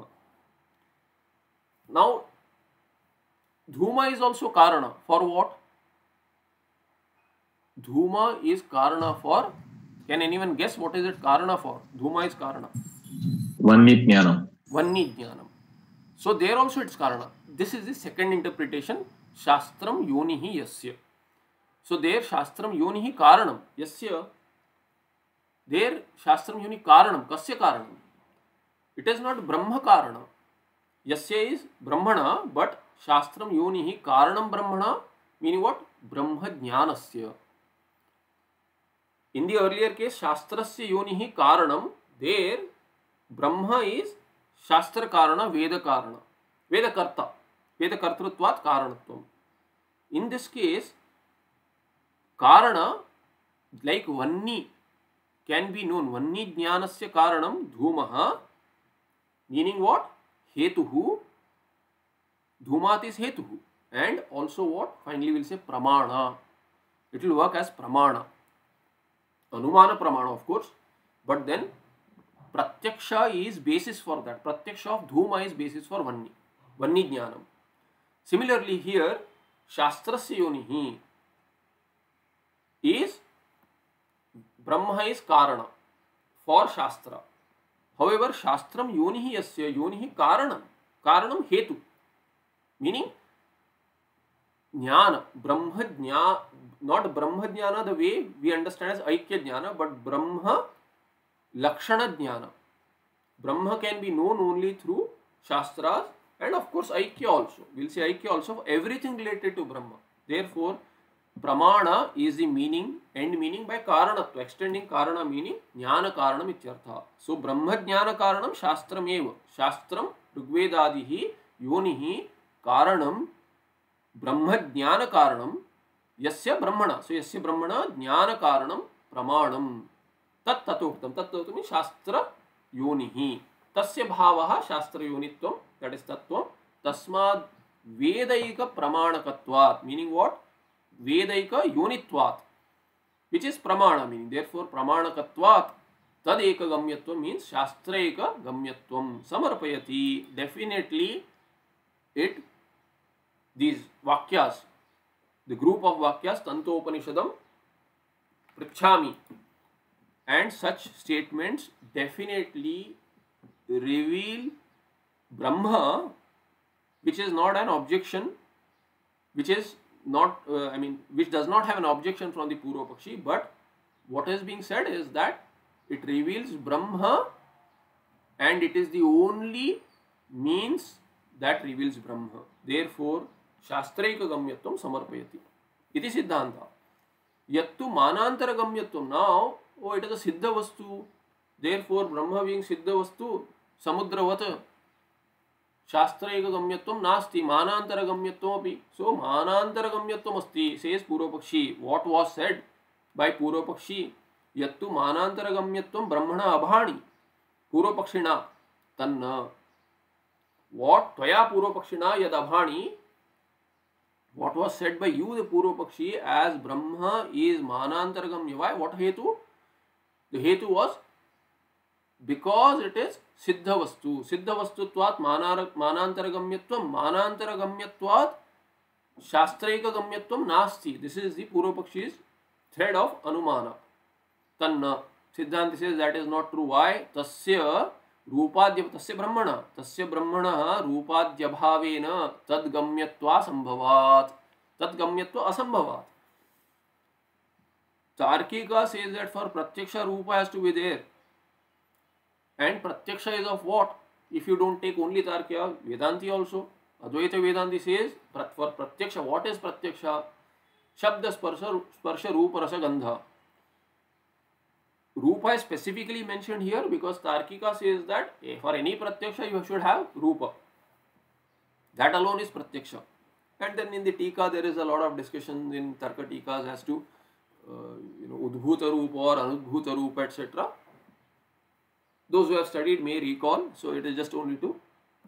Now, dhuma is also karana for what? Dhuma is Karana for. Can anyone guess what is it Karana for? Dhuma is Karana. Vannijnanam. Vannijnanam. So there also it's Karana. This is the second interpretation. Shastram Yonihi Yasya. So there Shastram Yonihi Karanam. Yasya. There शास्त्र युनि कारण, कस्य कारण it is not Brahma कारण। यस्य is ब्रह्मण but शास्त्र योनि ही कारण ब्रह्मण मीनि वॉट ब्रह्म ज्ञान इन दि अर्लियर के शास्त्र से योनि ही कारण, देर ब्रह्म इज़ शास्त्र कारण, वेद कारण। वेदकर्ता, वेदकर्तृत्वात् कारणत्व इन दिस केस कारण लाइक वन्नी कैन बी नोन वन्नी ज्ञान से कारण धूम मीनिंग वॉट हेतु धूमात इज़ हेतु and also what finally will say प्रमाण इट विल वर्क एज प्रमाण अनुमान प्रमाण ऑफ़ कोर्स बट देन प्रत्यक्ष इज़ बेसिस फॉर दैट प्रत्यक्ष ऑफ़ धूम इज़ बेसिस फॉर वन्नी वन्नी ज्ञान सिमिलरली हियर शास्त्र योनि is Brahma is Karana for Shastra. However, Shastram Yonihi Yasya Yonihi Karanam. Karanam Hetu. Meaning, Jnana, Brahma Jnana, not Brahma Jnana the way we understand as Aikya Jnana, but Brahma Lakshana Jnana. Brahma can be known only through Shastras and of course Aikya also. We'll say Aikya also everything related to Brahma. Therefore, Pramana is the meaning, end meaning by Karanatva, extending Karana meaning Jnana Karanam ityartha. So, Brahma Jnana Karanam Shastram eva. Shastram Rigvedadihi Yonihi Karanam Brahma Jnana Karanam Yasya Brahmana. So, Yasya Brahmana Jnana Karanam Pramanam. तत् तथोक्तं तत् तत् means शास्त्र योनिः तस्य भावः शास्त्रयोनित्वं that is तत्त्वं तस्मात् वेदैकप्रमाणकत्वात् meaning what वेदैकयोनित्वात् विच् इस् प्रमाण मीनिङ्ग् देर् फोर् प्रमाणकत्वात् तदेकगम्यत्वं मीन्स् शास्त्रैकगम्यत्वं समर्पयति डेफिनेट्लि इट् दीस् वाक्यास् द ग्रूप् आफ् वाक्यास् तन्तोपनिषदं पृच्छामि and such statements definitely reveal brahma, which is not an objection, which is not uh, i mean which does not have an objection from the purva pakshi but what is being said is that it reveals brahma and it is the only means that reveals brahma therefore shastraika gamyatvam samarpayati iti siddhanta yattu manantara gamyatvam now oh it is a siddha vastu therefore brahma being siddha vastu samudravata शास्त्रैकगम्यत्वं नास्ति, मानान्तरगम्यत्वमपि। So मानान्तरगम्यत्वम् अस्ति says पूर्वपक्षी what was said by पूर्वपक्षी, यत्तु मानान्तरगम्यत्वं ब्रह्मण अभाणि, पूर्वपक्षिणा तन्न। What त्वया पूर्वपक्षिणा यद् अभाणि, what was said by you, the purvapakshi as brahma is manantargamya why? What hetu the hetu was because it is siddha vastu siddha vastutvat manantargamyatvam manantargamyatvat शास्त्रैकगम्यत्वं नास्ति this is the पूर्वपक्षीज थ्रेड ऑफ़ अनुमान तन्न सिद्धांत says that is not true why तस्य रूपाद्य तस्य ब्रह्मण तस्य ब्रह्मण रूपाद्यभावेन तद्गम्यत्वा संभवात् तद्गम्यत्व असंभवात् Tarkika says that for Pratyaksha Rupa has to be there. And Pratyaksha is of what? If you don't take only Tarkya, Vedanti also. Advaita Vedanti says for Pratyaksha, what is Pratyaksha? Shabda Sparsha, sparsha Rupa Rasa Gandha. Rupa is specifically mentioned here because Tarkika says that for any Pratyaksha you should have Rupa. That alone is Pratyaksha. And then in the Tika there is a lot of discussion in Tarka Tikas as to uh, you know udbhuta roop or anudbhuta roop etc those who have studied may recall so it is just only to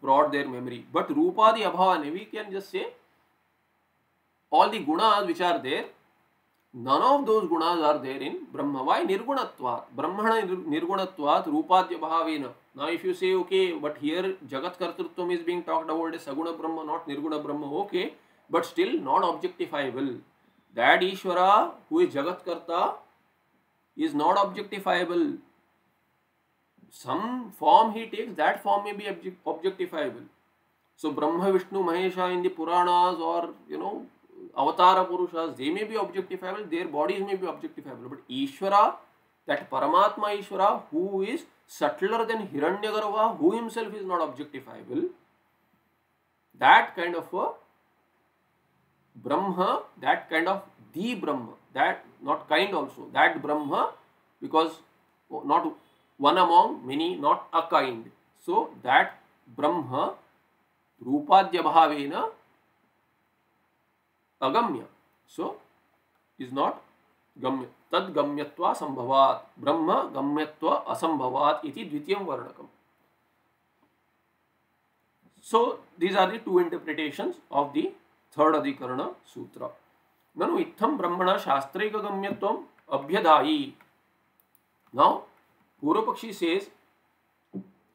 prod their memory but rupadi abhavane we can just say all the gunas which are there none of those gunas are there in brahma why nirgunatvat brahmana nirgunatvat rupadya bhavena now if you say okay but here jagat kartrutvam is being talked about as saguna brahma not nirguna brahma okay but still not objectifiable that Ishvara, who is Jagat Karta, is not objectifiable. Some form he takes, that form may be object objectifiable. So Brahma, Vishnu, Mahesha in the Puranas or you know Avatara Purushas, they may be objectifiable, their bodies may be objectifiable. But Ishvara, that Paramatma Ishvara, who is subtler than Hiranyagarbha, who himself is not objectifiable, that kind of a Brahma, that kind of the Brahma, that not kind also, that Brahma, because not one among many, not a kind. So that Brahma, Rupadya Bhavena, agamya. So is not gamya. तद गम्यत्वा संभवात ब्रह्म गम्यत्व असंभवात इति द्वितीय वर्णकम So these are the two interpretations of the third Adhikarana Sutra. Nanu itham brahmana shastrika gamyatvam abhyadayi. Now, Purvapakshi says,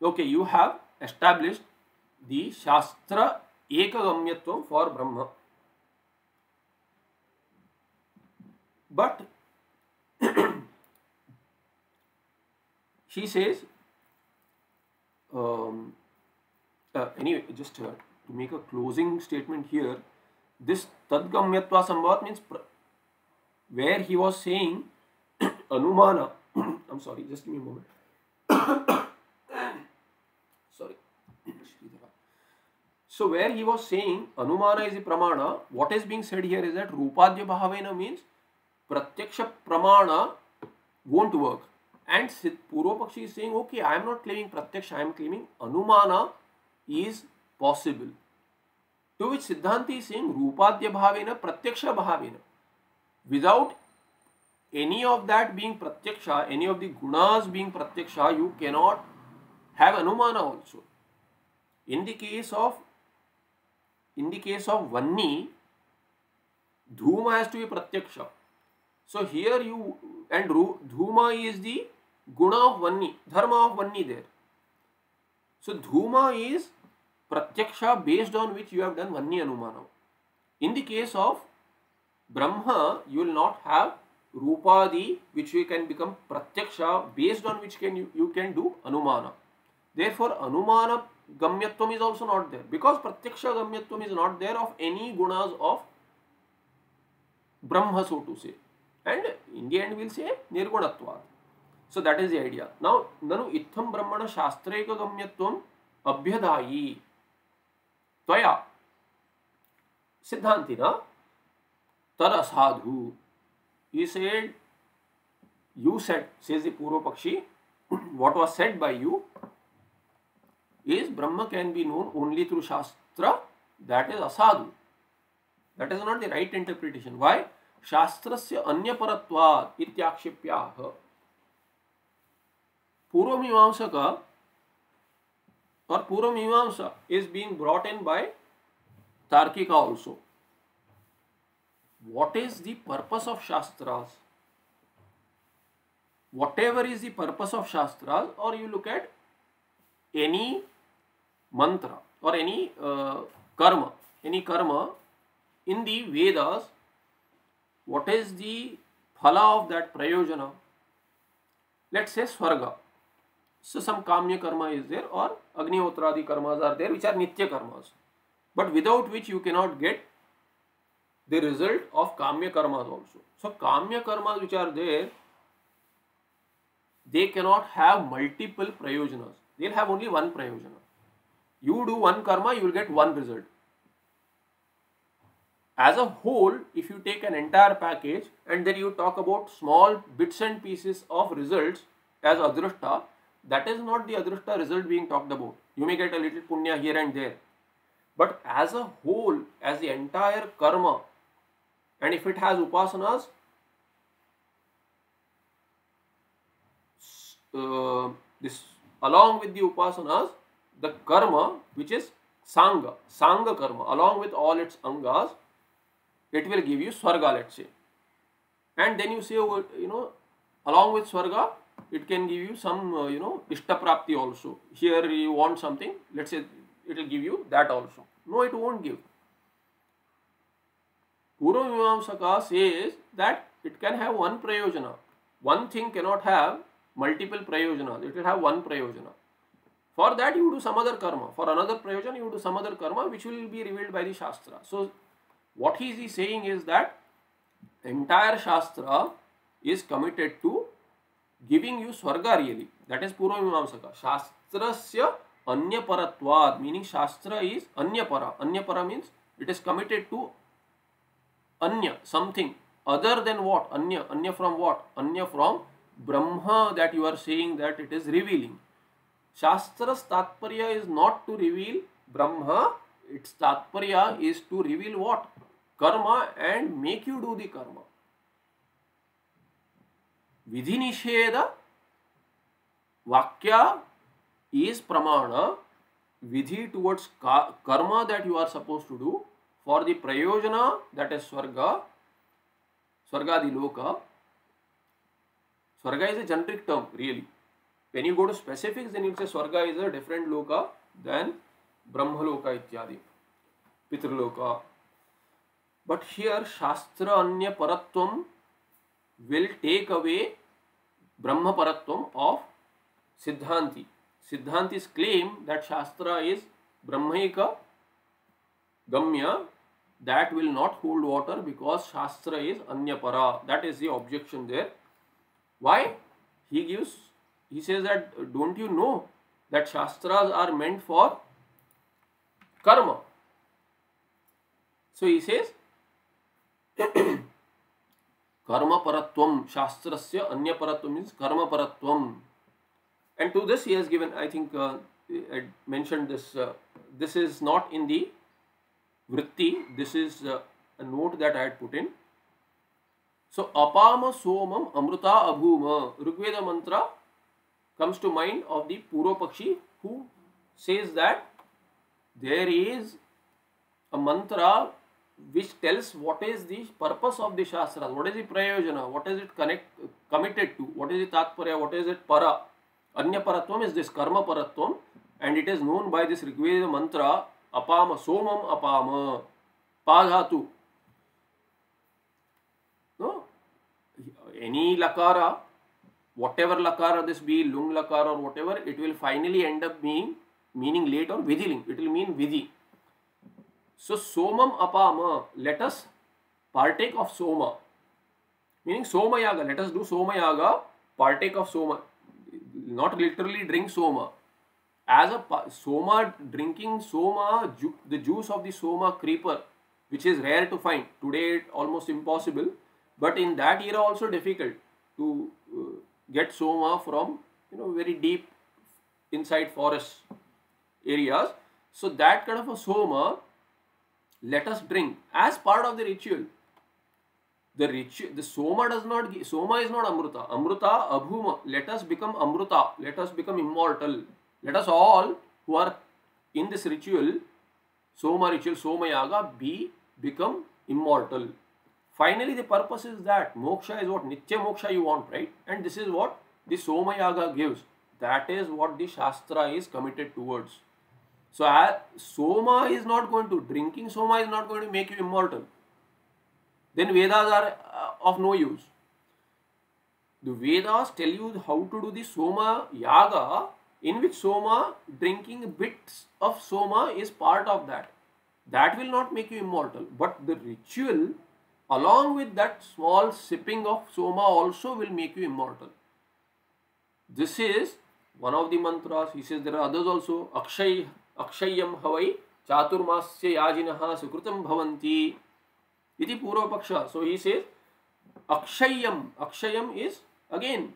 okay, you have established the Shastra Ekagamyatvam for Brahma. But she says, um, uh, anyway, just uh, to make a closing statement here, this Tadgamyatva Sambhavat means where he was saying Anumana. I'm sorry, just give me a moment. sorry. So where he was saying Anumana is a pramana, what is being said here is that Rupadya Bhavena means Pratyaksha pramana won't work. And Purvapakshi is saying, okay, I am not claiming Pratyaksha, I am claiming Anumana is possible. To which Siddhanti is saying Rupadya Bhavena Pratyaksha Bhavena. Without any of that being Pratyaksha, any of the gunas being Pratyaksha, you cannot have Anumana also. In the case of in the case of Vanni, Dhuma has to be Pratyaksha. So here you and Dhuma is the guna of Vanni, dharma of Vanni there. So Dhuma is Pratyaksha based on which you have done Vanni Anumana. In the case of Brahma, you will not have Rupadi which you can become Pratyaksha based on which can you, you can do Anumana. Therefore, Anumana Gamyatvam is also not there because Pratyaksha Gamyatvam is not there of any gunas of Brahma so to say. And in the end we will say Nirgunatvat. So that is the idea. Now, Nanu Itham Brahmana Shastreka Gamyatvam Abhyadayi Tvaya Siddhantina Tada Sadhu. He said you said says पूर्व पक्षी what was said by you is Brahma can be known only through शास्त्र that is असाधु that is not the right interpretation why शास्त्र से अन्य परिप्या पूर्व मीमांस का और पूर्व मीमांस is being brought in by तार्किका also What is the purpose of Shastras? Whatever is the purpose of Shastras, or you look at any mantra or any uh, karma, any karma in the Vedas, what is the phala of that prayojana? Let's say Swarga. So some kamya karma is there or agnihotradi karmas are there which are nitya karmas. But without which you cannot get the result of kamya karmas also. So kamya karmas which are there, they cannot have multiple prayojanas. They'll have only one prayojana. You do one karma, you will get one result. As a whole, if you take an entire package and then you talk about small bits and pieces of results as adrushta, that is not the adrushta result being talked about. You may get a little punya here and there. But as a whole, as the entire karma, and if it has upasanas, uh, this along with the upasanas, the karma which is sangha, sangha karma, along with all its angas, it will give you swarga, let's say. And then you say, oh, you know, along with swarga, it can give you some uh, you know ishtaprapti also. Here you want something let's say it will give you that also. No it won't give पूर्व मीमांसका says that it can have one प्रयोजन one thing cannot have multiple प्रयोजन it can have one प्रयोजन for that you do some other कर्म for another प्रयोजन you do some other कर्म which will be revealed by the शास्त्र so what is he saying is that entire शास्त्र is committed to giving you स्वर्ग really that is पूर्व मीमांसका शास्त्र से अन्य परत्वाद मीनिंग शास्त्र इज़ अन्य पर अन्य पर means it is committed to Anya, something other than what? Anya, Anya from what? Anya from Brahma that you are saying that it is revealing. Shastra's Tatparya is not to reveal Brahma, its Tatparya is to reveal what? Karma and make you do the karma. Vidhi Nisheda Vakya is Pramana, Vidhi towards karma that you are supposed to do for the प्रयोजन that is स्वर्ग स्वर्गादि लोक स्वर्ग is a generic term really when you go to specific स्वर्ग is a different लोक द्रह्मलोक इत्यादि पितृलोक बट हियर शास्त्र अन्य परत्व विल टेक अवे ब्रह्म परत्व ऑफ़ सिद्धांति सिद्धांति क्लेम दैट शास्त्र इज़ ब्रह्म Gamya, that will not hold water because Shastra is Anyapara. That is the objection there. Why? He gives, he says that don't you know that Shastras are meant for karma. So he says, karma paratvam, Shastrasya anya paratvam means karma paratvam. And to this he has given, I think uh, I mentioned this, uh, this is not in the vritti this is uh, a note that i had put in. So apama somam amruta abhuma rigveda mantra comes to mind of the purva pakshi who says that there is a mantra which tells what is the purpose of the shastras what is the prayojana what is it connect committed to what is the tatparya what is it para Anya paratvam is this karma paratvam and it is known by this Rigveda mantra apama somam apama padhatu. No? Any lakara, whatever lakara this be, lung lakara or whatever, it will finally end up being meaning late or vidhiling. It will mean vidhi. So somam apama, let us partake of soma. Meaning soma yaga, let us do soma yaga, partake of soma not literally drink soma. As a soma, drinking soma, ju the juice of the soma creeper, which is rare to find. Today, almost impossible. But in that era, also difficult to uh, get soma from you know very deep inside forest areas. So that kind of a soma, let us drink as part of the ritual. The ritual the soma does not give, soma is not amruta. Amruta abhuma let us become amruta. Let us become immortal let us all who are in this ritual soma ritual soma yaga be become immortal. Finally the purpose is that moksha is what nitya moksha you want right? And this is what the soma yaga gives. That is what the shastra is committed towards. So soma is not going to drinking soma is not going to make you immortal. Then Vedas are uh, of no use. The Vedas tell you how to do the Soma Yaga, in which Soma, drinking bits of Soma is part of that. That will not make you immortal, but the ritual along with that small sipping of Soma also will make you immortal. This is one of the mantras. He says there are others also. Akshay, Akshayam Havai, Chaturmasya Yajinaha Sukrutam Bhavanti. iti purva paksha so he says akshayam akshayam is again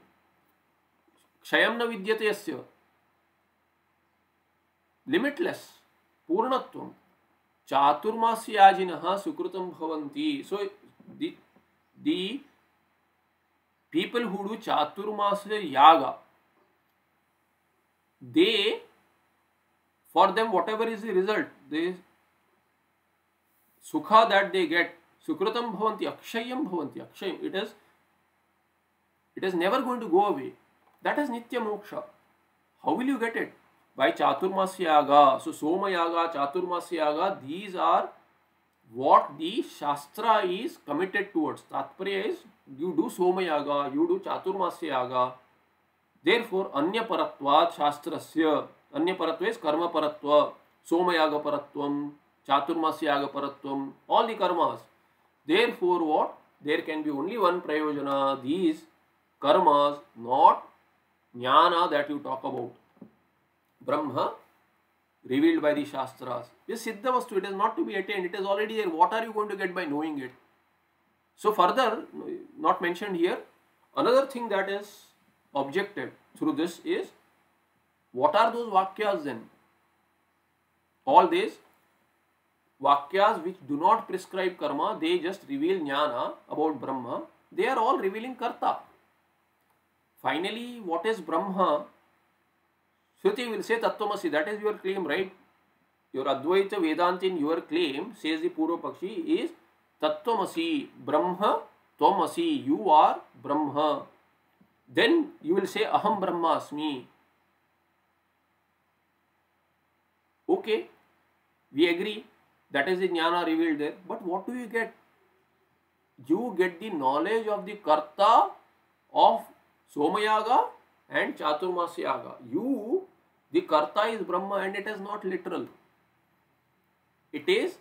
क्षयम न विद्यते अस्य limitless पूर्णत्व चातुर्मासीजिन सुकृत so the the people who do चातुर्मास याग they for them whatever is the result they सुख that they get Sukrut Akshay Akshay it is it is never going to go away that is नित्य मोक्ष how will you get it By chaturmasya yaga. So soma yaga, chaturmasya yaga, these are what the shastra is committed towards. Tatparya is you do soma yaga, you do chaturmasya yaga. Therefore, anya paratvat shastrasya. Anya paratva is karma paratva. Soma yaga paratvam, chaturmasya yaga paratvam. All the karmas. Therefore, what? There can be only one prayojana, these karmas, not jnana that you talk about. Brahma, revealed by the Shastras. This Siddha Vastu, it is not to be attained, it is already there. What are you going to get by knowing it? So, further, not mentioned here, another thing that is objected through this is what are those vakyas then? All these Vakyas which do not prescribe karma, they just reveal jnana about Brahma. They are all revealing karta. Finally, what is Brahma? Shruti will say Tattvamasi. That is your claim, right? Your Advaita Vedanta in your claim, says the Purva Pakshi, is Tattvamasi, Brahma, Tvamasi. You are Brahma. Then you will say Aham Brahmasmi. Okay, we agree. That is the jnana revealed there. But what do you get? You get the knowledge of the karta of Somayaga and Chaturmasyaga. You, the karta is Brahma and it is not literal. It is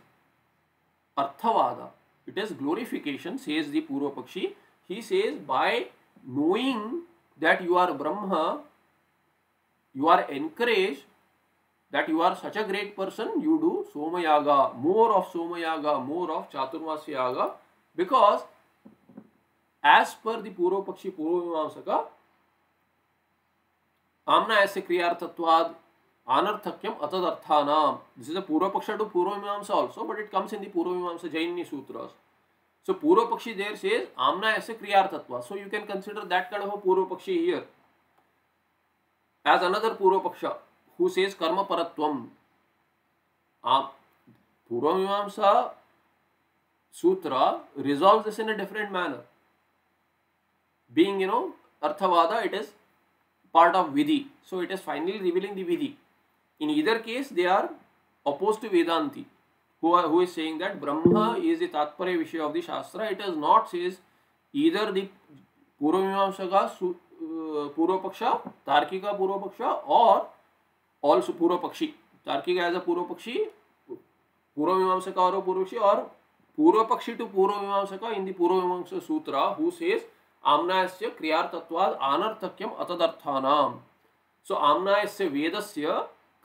Arthavada. It is glorification, says the Purva Pakshi. He says, by knowing that you are Brahma, you are encouraged that you are such a great person, you do Somayaga, more of Somayaga, more of Chaturmasyaga, because as per the Purva Pakshi आमना ऐसे क्रियार्थत्वाद अनर्थक्यम अतदर्थानाम। This is अ पूर्व पक्ष to पूर्व मीमांसा also but it comes in the पूर्व मीमांसा जैनी सूत्र सो पूर्व पक्षी देर से आमना ऐसे क्रियार्थत्व so you can consider that कड ऑफ़ पूर्व पक्षी हियर एज अनदर पूर्व पक्ष हु सेज कर्म परत्व पूर्व मीमांसा सूत्र resolve this in a different manner being you know अर्थवाद it is part of Vidhi. So it is finally revealing the Vidhi. In either case, they are opposed to Vedanti, who, are, who is saying that Brahma is the Tatparya Vishya of the Shastra. It does not says either the Purvamimamsaka uh, Purva Paksha, Tarkika Purva Paksha, or also Purva Pakshi. Tarkika as a Purva Pakshi, Purva Mimamsaka or Purva Pakshi, or Purva Pakshi to Purva Mimamsaka in the Purva Mimamsaka Sutra, who says आम्नाय क्रियातत्वाद आनर्थक्यम अतदर्थान so आम्नाय वेद से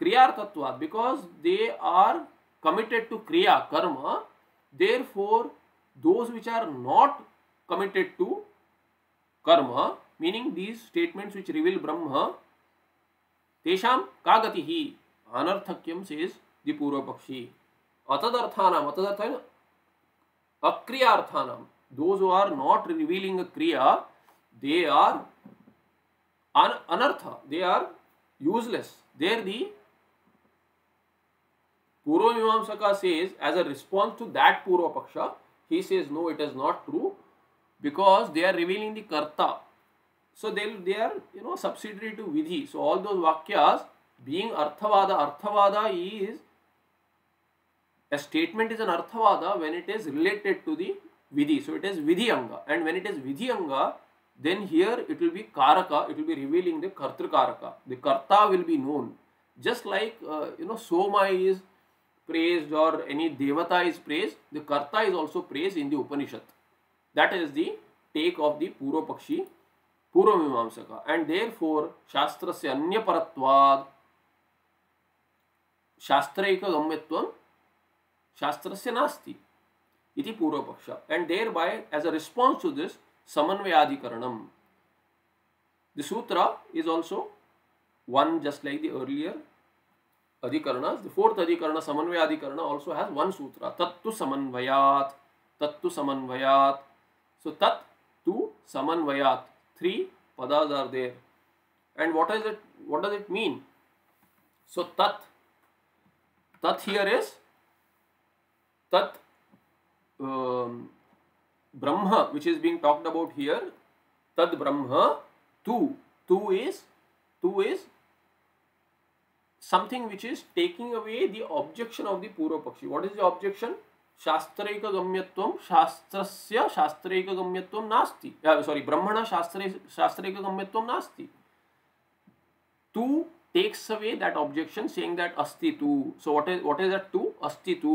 क्रियावाद because they are committed to क्रिया कर्म therefore those which are not committed to कर्म meaning these statements which reveal ब्रह्म तेषा का गति? ही अनर्थक्यम सेज पूर्व पक्षी अतदर्थान अतदर्थ अक्रियार्थानाम। Those who are not revealing a kriya they are an anartha they are useless there the Purva Mimamsaka says, as a response to that Purva Paksha, he says, no, it is not true because they are revealing the Karta. So they, they are, you know, subsidiary to Vidhi. So all those Vakyas being Arthavada, Arthavada is, a statement is an Arthavada when it is related to the Vidhi. So it is Vidhi Anga. And when it is Vidhi Anga, then here it will be Karaka, it will be revealing the Kartra Karaka. The Karta will be known. Just like, uh, you know, Soma is praised or any devata is praised, the karta is also praised in the Upanishad. That is the take of the Purva Pakshi, Purva Mimamsaka. And therefore, Shastrasya Anyaparatvad, Shastraika Gamyatvam, Shastrasya Nasti, इति पूर्वपक्ष। And thereby as a response to this समन्वयाधिकरण the सूत्र is also one just like the earlier अधिकरण the fourth अधिकरण, समन्वयाधिकरण also has one sutra तत्तु समन्वयात तत्तु समन्वयात so तत् समन्वयात three पदाज are there and what is it what does it mean so तत् तत् हियर इज़ तत् um, Brahma, which is being talked about here. Tad Brahma. Two. Two is two is something which is taking away the objection of the Purva Pakshi. What is the objection? शास्त्रैक गम्यत्वम शास्त्रस्य शास्त्रैक गम्यत्वम नास्ति sorry ब्रह्मण शास्त्रे शास्त्रैक गम्यत्वम नास्ति to takes away that objection saying that asti tu so what is what is that tu asti tu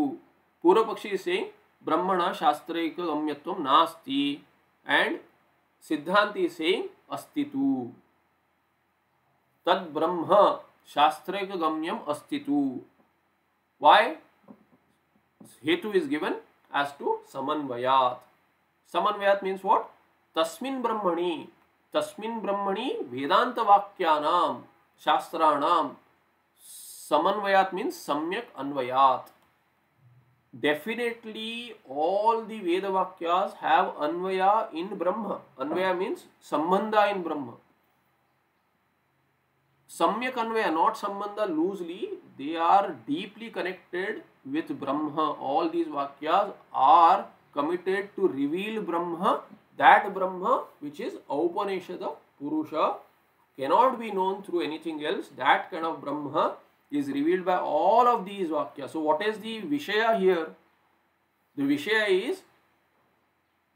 purva pakshi is saying gamyatvam nasti and siddhanti is saying asti tu tad brahma शास्त्रिक गम्यम अस्तितु। Why हेतु is given as to समन्वयात। समन्वयात means what तस्मिन् ब्रह्मणि। तस्मिन् ब्रह्मणि वेदांत वाक्यानाम शास्त्राणाम समन्वयात means सम्यक अन्वयात। Definitely all the veda vakyas have anvaya in brahma anvaya means sambandha in brahma Samyak Anvaya, not Sambandha loosely, they are deeply connected with Brahma. All these Vakyas are committed to reveal Brahma, that Brahma which is Upanishada Purusha, cannot be known through anything else. That kind of Brahma is revealed by all of these Vakyas. So, what is the Vishaya here? The Vishaya is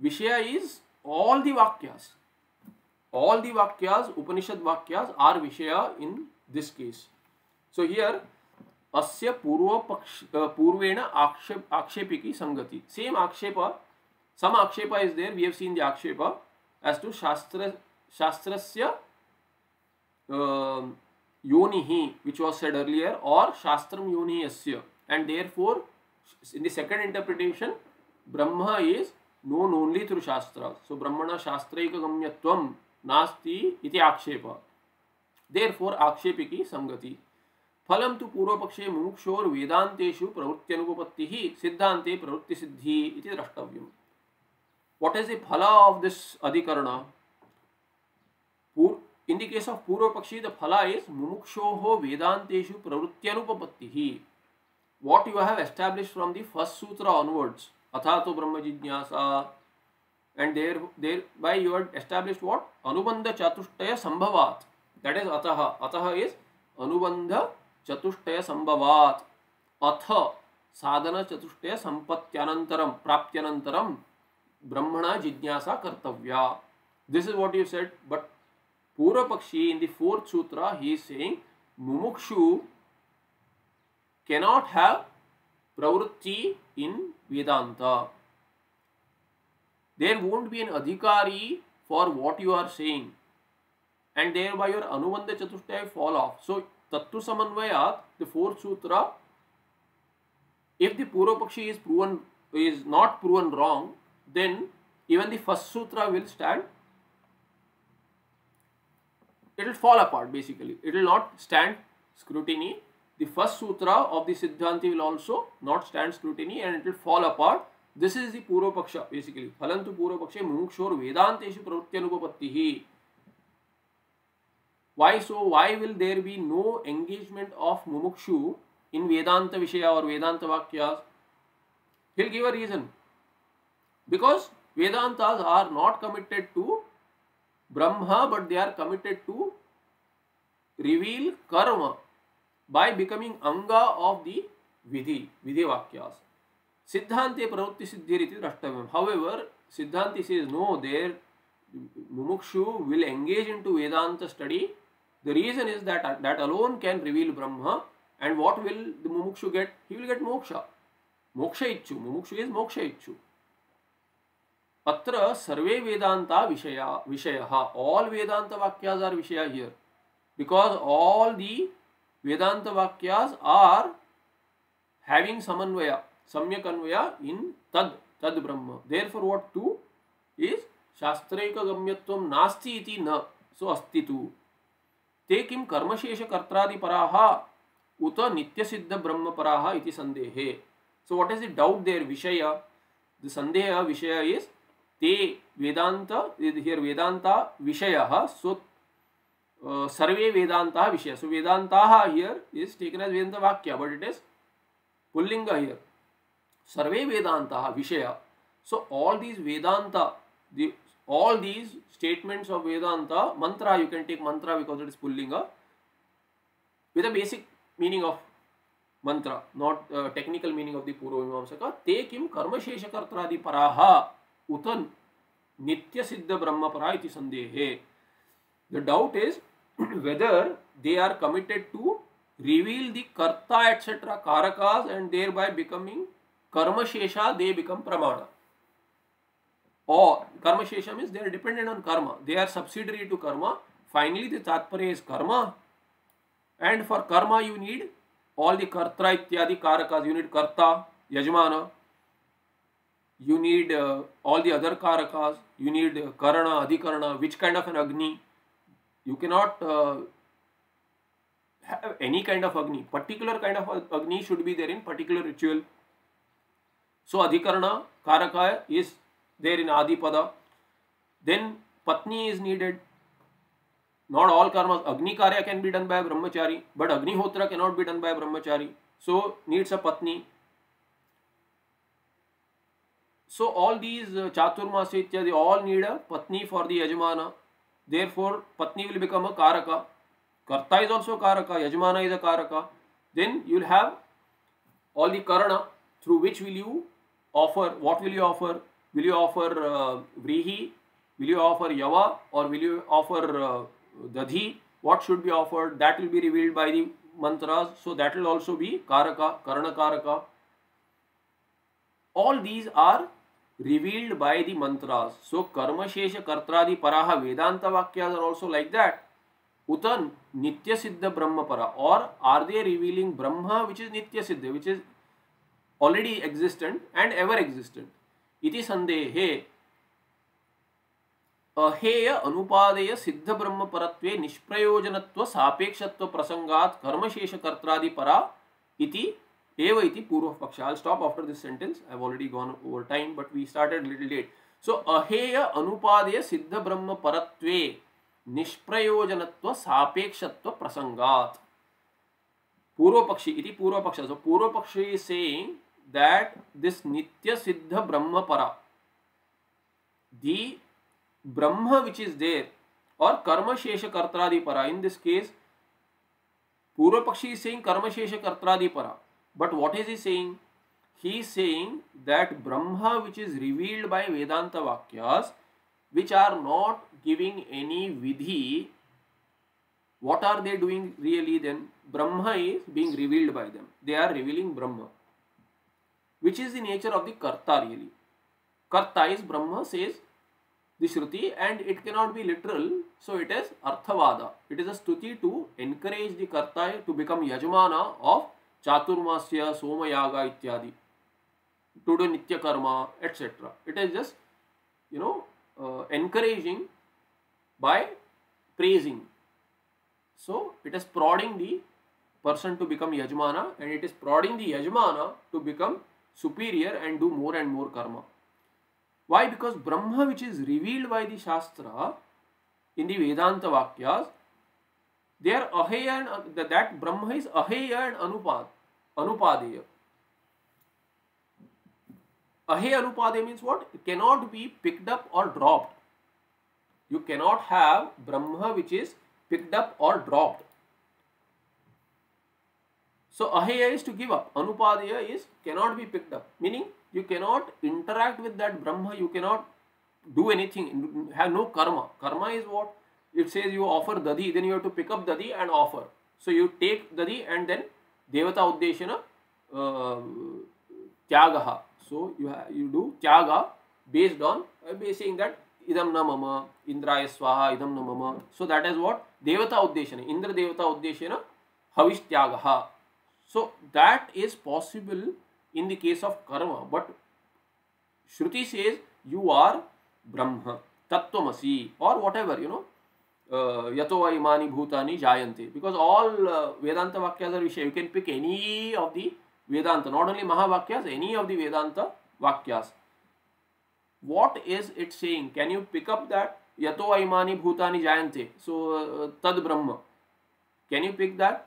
Vishaya is all the Vakyas. All the Vakyas, Upanishad Vakyas are Vishaya in this case. So here अस्य पूर्व पक्ष पूर्वेण आक्षेप आक्षेपिकी संगति same आक्षेप सम आक्षेप is there we have seen the आक्षेप as to शास्त्र शास्त्रस्य योनिः which was said earlier or shastram yoni yasya and therefore in the second interpretation brahma is known only through shastra so brahmana shastraika gamyatvam nasti नास्ति इति आक्षेप therefore आक्षेपिकी संगति फलम तो पूर्वपक्षे मुमुक्षोर वेदांतेषु प्रवृत्त्यनुपपत्तिः सिद्धांते प्रवृत्ति सिद्धि इति द्रष्टव्यम व्हाट इज़ द फल ऑफ़ दिस अधिकरण in the case of purva pakshi the phala is mumukshoho vedantesu pravrittyanupapattihi what you have established from the first sutra onwards athato brahma jignasa and there thereby you have established what anubandha chatushtaya sambhavat that is atah atah is anubandha chatushtaya sambhavat अथ साधन चतुष्टय संपत्त्यानंतरम प्राप्त्यानंतरम ब्रह्मणा जिज्ञासा कर्तव्या this is what you said but पूर्व पक्षी in the fourth सूत्र he saying मुमुक्षु कैनॉट हैव प्रवृत्ति in Vedanta there won't be an अधिकारी for what you are saying and thereby your अनुबंध चतुष्टय फॉल ऑफ़ सो तत्व समन्वयात द फोर्थ सूत्र इफ़ द पूर्व पक्षी is proven is not proven wrong then even the first सूत्र will stand it will fall apart basically it will not stand scrutiny the first sutra of the siddhanti will also not stand scrutiny and it will fall apart this is the purva paksha basically phalantu purva pakshe mumukshor vedanteshu pravrityanupapattihi why so why will there be no engagement of mumukshu in vedanta vishaya or vedanta vakyas he'll give a reason because vedantas are not committed to Brahma, but they are committed to reveal karma by becoming anga of the vidhi, vidhivakyas. Siddhanti pravatti siddhiriti drashtavyam. However, Siddhanti says no, their mumukshu will engage into Vedanta study. The reason is that that alone can reveal Brahma and what will the mumukshu get? He will get moksha. Moksha ichu. Mumukshu is moksha ichu. अत्र सर्वे वेदांता विषया, विषयः। All वेदांत वाक्यास are विषय here because all the वेदांत वाक्यास आर हैविंग समन्वय सम्यक अन्वय इन तद तद ब्रह्म। Therefore what to is शास्त्रैक गम्यत्व नास्ति इति न, सो अस्ति तु। ते किं कर्मशेष कर्त्रादिपराः उत नित्यसिद्ध ब्रह्मपराः इति संदेहे so what is the doubt there विषय। द संदेह विषय इज़ ते वेदांत हियर वेदांत विषय सो uh, सर्वे वेदांत विषय। So Vedanta here is taken as वेदांत वाक्य बट इट इज़ पुलिंग हियर सर्वे वेदांत विषय। So all these Vedanta all these statements of वेदांत मंत्र यू कैन टेक मंत्र because it is pulling with a basic meaning of मंत्र not technical meaning of the पूर्व मीमांसक ते किम कर्मशेषकर्त्रादि nitya siddha brahma para iti sandehe the doubt is whether they are committed to reveal the karta etc karakas and thereby becoming Karma they become pramana. Or Karma means they are dependent on karma. They are subsidiary to karma. Finally, the tatparya is karma. And for karma, you need all the kartra ityadi karakas. You need karta, yajmana. You need uh, all the other karakas. You need uh, karana, adhikarana. Which kind of an agni? You cannot uh, have any kind of agni. Particular kind of agni should be there in particular ritual. So adhikarana karaka is there in adipada. Then patni is needed. not all karmas agni karya can be done by a brahmachari but agnihotra cannot be done by a brahmachari so needs a patni so all these uh, chaturmasi ityadi all need a patni for the yajmana therefore patni will become a karaka karta is also karaka yajmana is a karaka then you will have all the karana through which will you offer what will you offer will you offer uh, vrihi will you offer yava or will you offer uh, dadhi what should be offered that will be revealed by the mantras so that will also be karaka karana karaka all these are revealed by the mantras so karma shesha kartradi paraha vedanta vakyas are also like that utan nitya siddha brahma para or are they revealing brahma which is nitya siddha which is already existent and ever existent iti sandehe अहेय अनुपादेय सिद्ध ब्रह्म परत्वे निष्प्रयोजनत्व सापेक्षत्व प्रसंगात कर्मशेष कर्त्रादि परा इति एव इति पूर्व पक्ष। I stop after this sentence I have already gone over time but we started little late so अहेय अनुपादेय सिद्ध ब्रह्म परत्वे निष्प्रयोजनत्व सापेक्षत्व प्रसंगात। पूर्व पक्षी इति पूर्व पक्ष। सो पूर्व पक्षी इज़ सेइंग दैट दिस नित्य सिद्ध ब्रह्म परा दी Brahma which is there or Karma Shesha Kartradi Para. In this case, Purva Pakshi is saying Karma Shesha Kartradi Para. But what is he saying? He is saying that Brahma which is revealed by Vedanta Vakyas which are not giving any vidhi what are they doing really then brahma is being revealed by them they are revealing brahma which is the nature of the karta really karta is brahma says the Shruti and it cannot be literal, so it is Arthavada. It is a stuti to encourage the Karta to become Yajmana of चातुर्मास्य, सोमयाग इत्यादि। To do नित्यकर्म etcetera it is just you know encouraging by praising so it is prodding the person to become यजमान and it is prodding the यजमान to become superior and do more and more कर्म why because Brahma which is revealed by the शास्त्र in the Vedanta वाक्यास they are Aheya and that Brahma is Aheya and Anupad, Anupadeya. Aheya Anupadeya means what? It cannot be picked up or dropped. You cannot have Brahma which is picked up or dropped. So Aheya is to give up. Anupadeya is cannot be picked up. Meaning you cannot interact with that Brahma, you cannot do anything, have no karma. Karma is what? It says you offer dadi, then you have to pick up dadi and offer. So you take dadi and then Devata Uddeshana uh, Tyagaha. So you, you do Tyaga based on uh, saying that idam na mama, Indraya Swaha, idam na mama. So that is what? Devata Uddeshana. Indra Devata Uddeshana Havish Tyagaha. So that is possible in the case of karma. But Shruti says you are Brahma, Tattvamasi or whatever, you know. यतो वा इमानी भूतानि जायन्ते because all Vedanta वाक्याज are विषय you can pick any of the Vedanta not only महावाक्याज any of the Vedanta वाक्याज what is it saying can you pick up that यतो वा इमानी भूतानि जायन्ते सो तद ब्रह्म can you pick that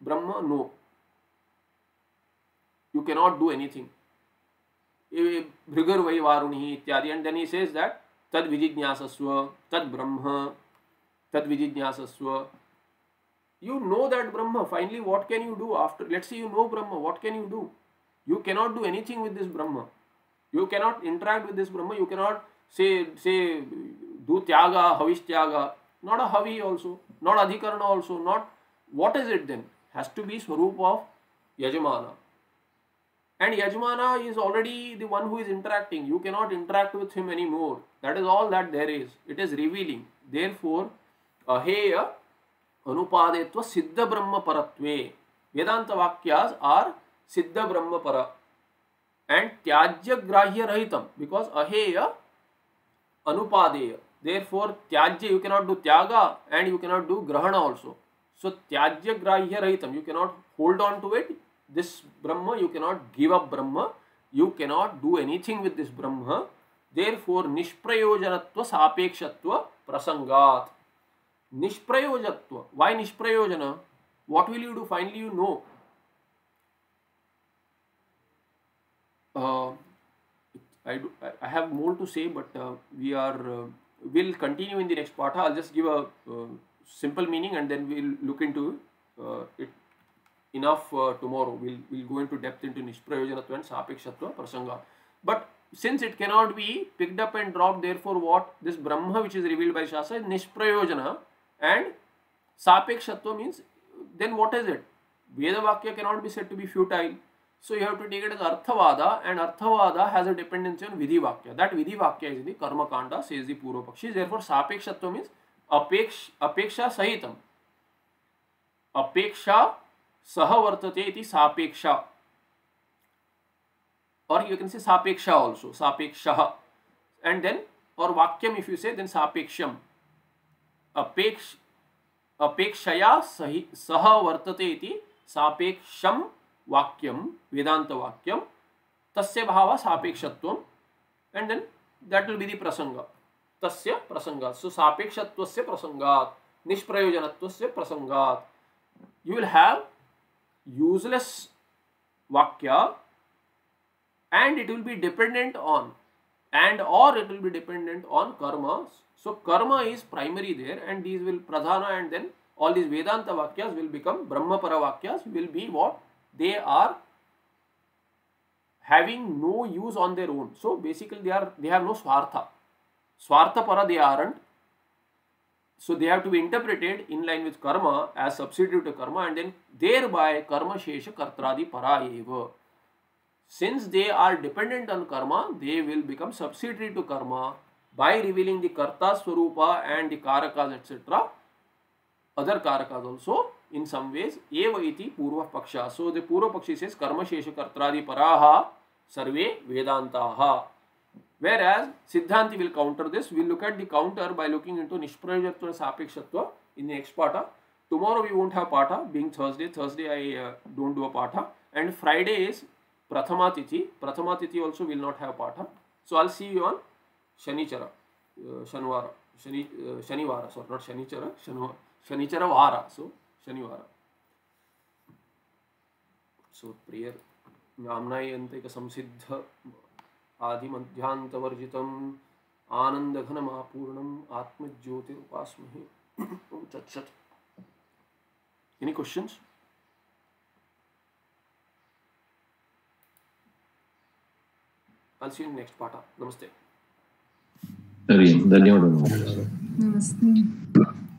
Brahma no you can not do anything भृगर वही वारुणी इत्यादि and then he says that तद विजिज्ञासस्व तद ब्रह्म tad vijijnasasva you know that brahma finally what can you do after let's say you know brahma what can you do you cannot do anything with this brahma you cannot interact with this brahma you cannot say say do tyaga havish tyaga not a havi also not adhikarana also not what is it then has to be swarup of yajamana and Yajmana is already the one who is interacting. You cannot interact with him anymore. That is all that there is. It is revealing. Therefore, अहेय अनुपादेत्व सिद्ध ब्रह्म परत्वे वेदांत वाक्यास are सिद्ध ब्रह्म पर and त्याज्य ग्राह्य रहितम because अहेय अनुपादेय। देर फॉर त्याज्य यू कैनॉट डू त्याग एंड यू कैनॉट डू ग्रहण ऑल्सो सो त्याज्य ग्राह्य रहितम you cannot hold on to it this Brahma you cannot give up Brahma. You cannot do anything with this Brahma. There four निष्प्रयोजनत्व सापेक्षत्व प्रसंगात। Nishprayojatva why nishprayojana what will you do finally you know uh, I, do, I have more to say but uh, we are uh, we'll continue in the next part i'll just give a uh, simple meaning and then we'll look into uh, it enough uh, tomorrow we'll we'll go into depth into nishprayojanatva and sapekshatva prasanga but since it cannot be picked up and dropped therefore what this brahma which is revealed by shastra is nishprayojana and sapekshatva means then what is it veda vakya cannot be said to be futile so you have to take it as arthavada and arthavada has a dependency on vidhi vakya that vidhi vakya is in the karma kanda says the purva pakshi therefore sapekshatva means apeksh apeksha sahitam अपेक्षा सह वर्तते इति सापेक्षा or you can say sapeksha also sapeksha and then or vakyam if you say then sapeksham अपेक्ष, अपेक्षया सह वर्तते इति सापेक्षम वाक्यम वेदांत वाक्यम तस्य भाव सापेक्ष and then that will be the प्रसंग तस्य प्रसंग सो सापेक्षत्वस्य प्रसंगात निष्प्रयोजनत्वस्य प्रसंगात यू विल हैव यूजलेस वाक्य and it will be dependent on and और it will be dependent on कर्म so karma is primary there and these will pradhana and then all these vedanta vakyas will become brahmapara vakyas will be what? They are having no use on their own. So basically they are they have no swartha. Swartha para they aren't. So they have to be interpreted in line with karma as substitute to karma and then thereby karma shesha kartradi para eva. Since they are dependent on karma, they will become subsidiary to karma by revealing the karta swarupa and the karakas etc. Other karakas also in some ways eva iti purva paksha. So the purva pakshi says karma shesha kartradi paraha sarve vedantaha. Whereas Siddhanti will counter this. We'll look at the counter by looking into Nishprayojatva Sapekshatva in the next pata. Tomorrow we won't have pata being Thursday. Thursday I uh, don't do a pata. And Friday is Prathama Tithi. Prathama Tithi also will not have pata. So I'll see you on Uh, uh. नाम्नायन्तिक संसिद्ध आदिमध्यान्तवर्जितम् आनन्दघनमापूर्णम् आत्मज्योतिरुपास्महे ॐ तत्सत् Any questions? I'll see you in next part. Namaste. సరే ధన్యవాదాలు నమస్తే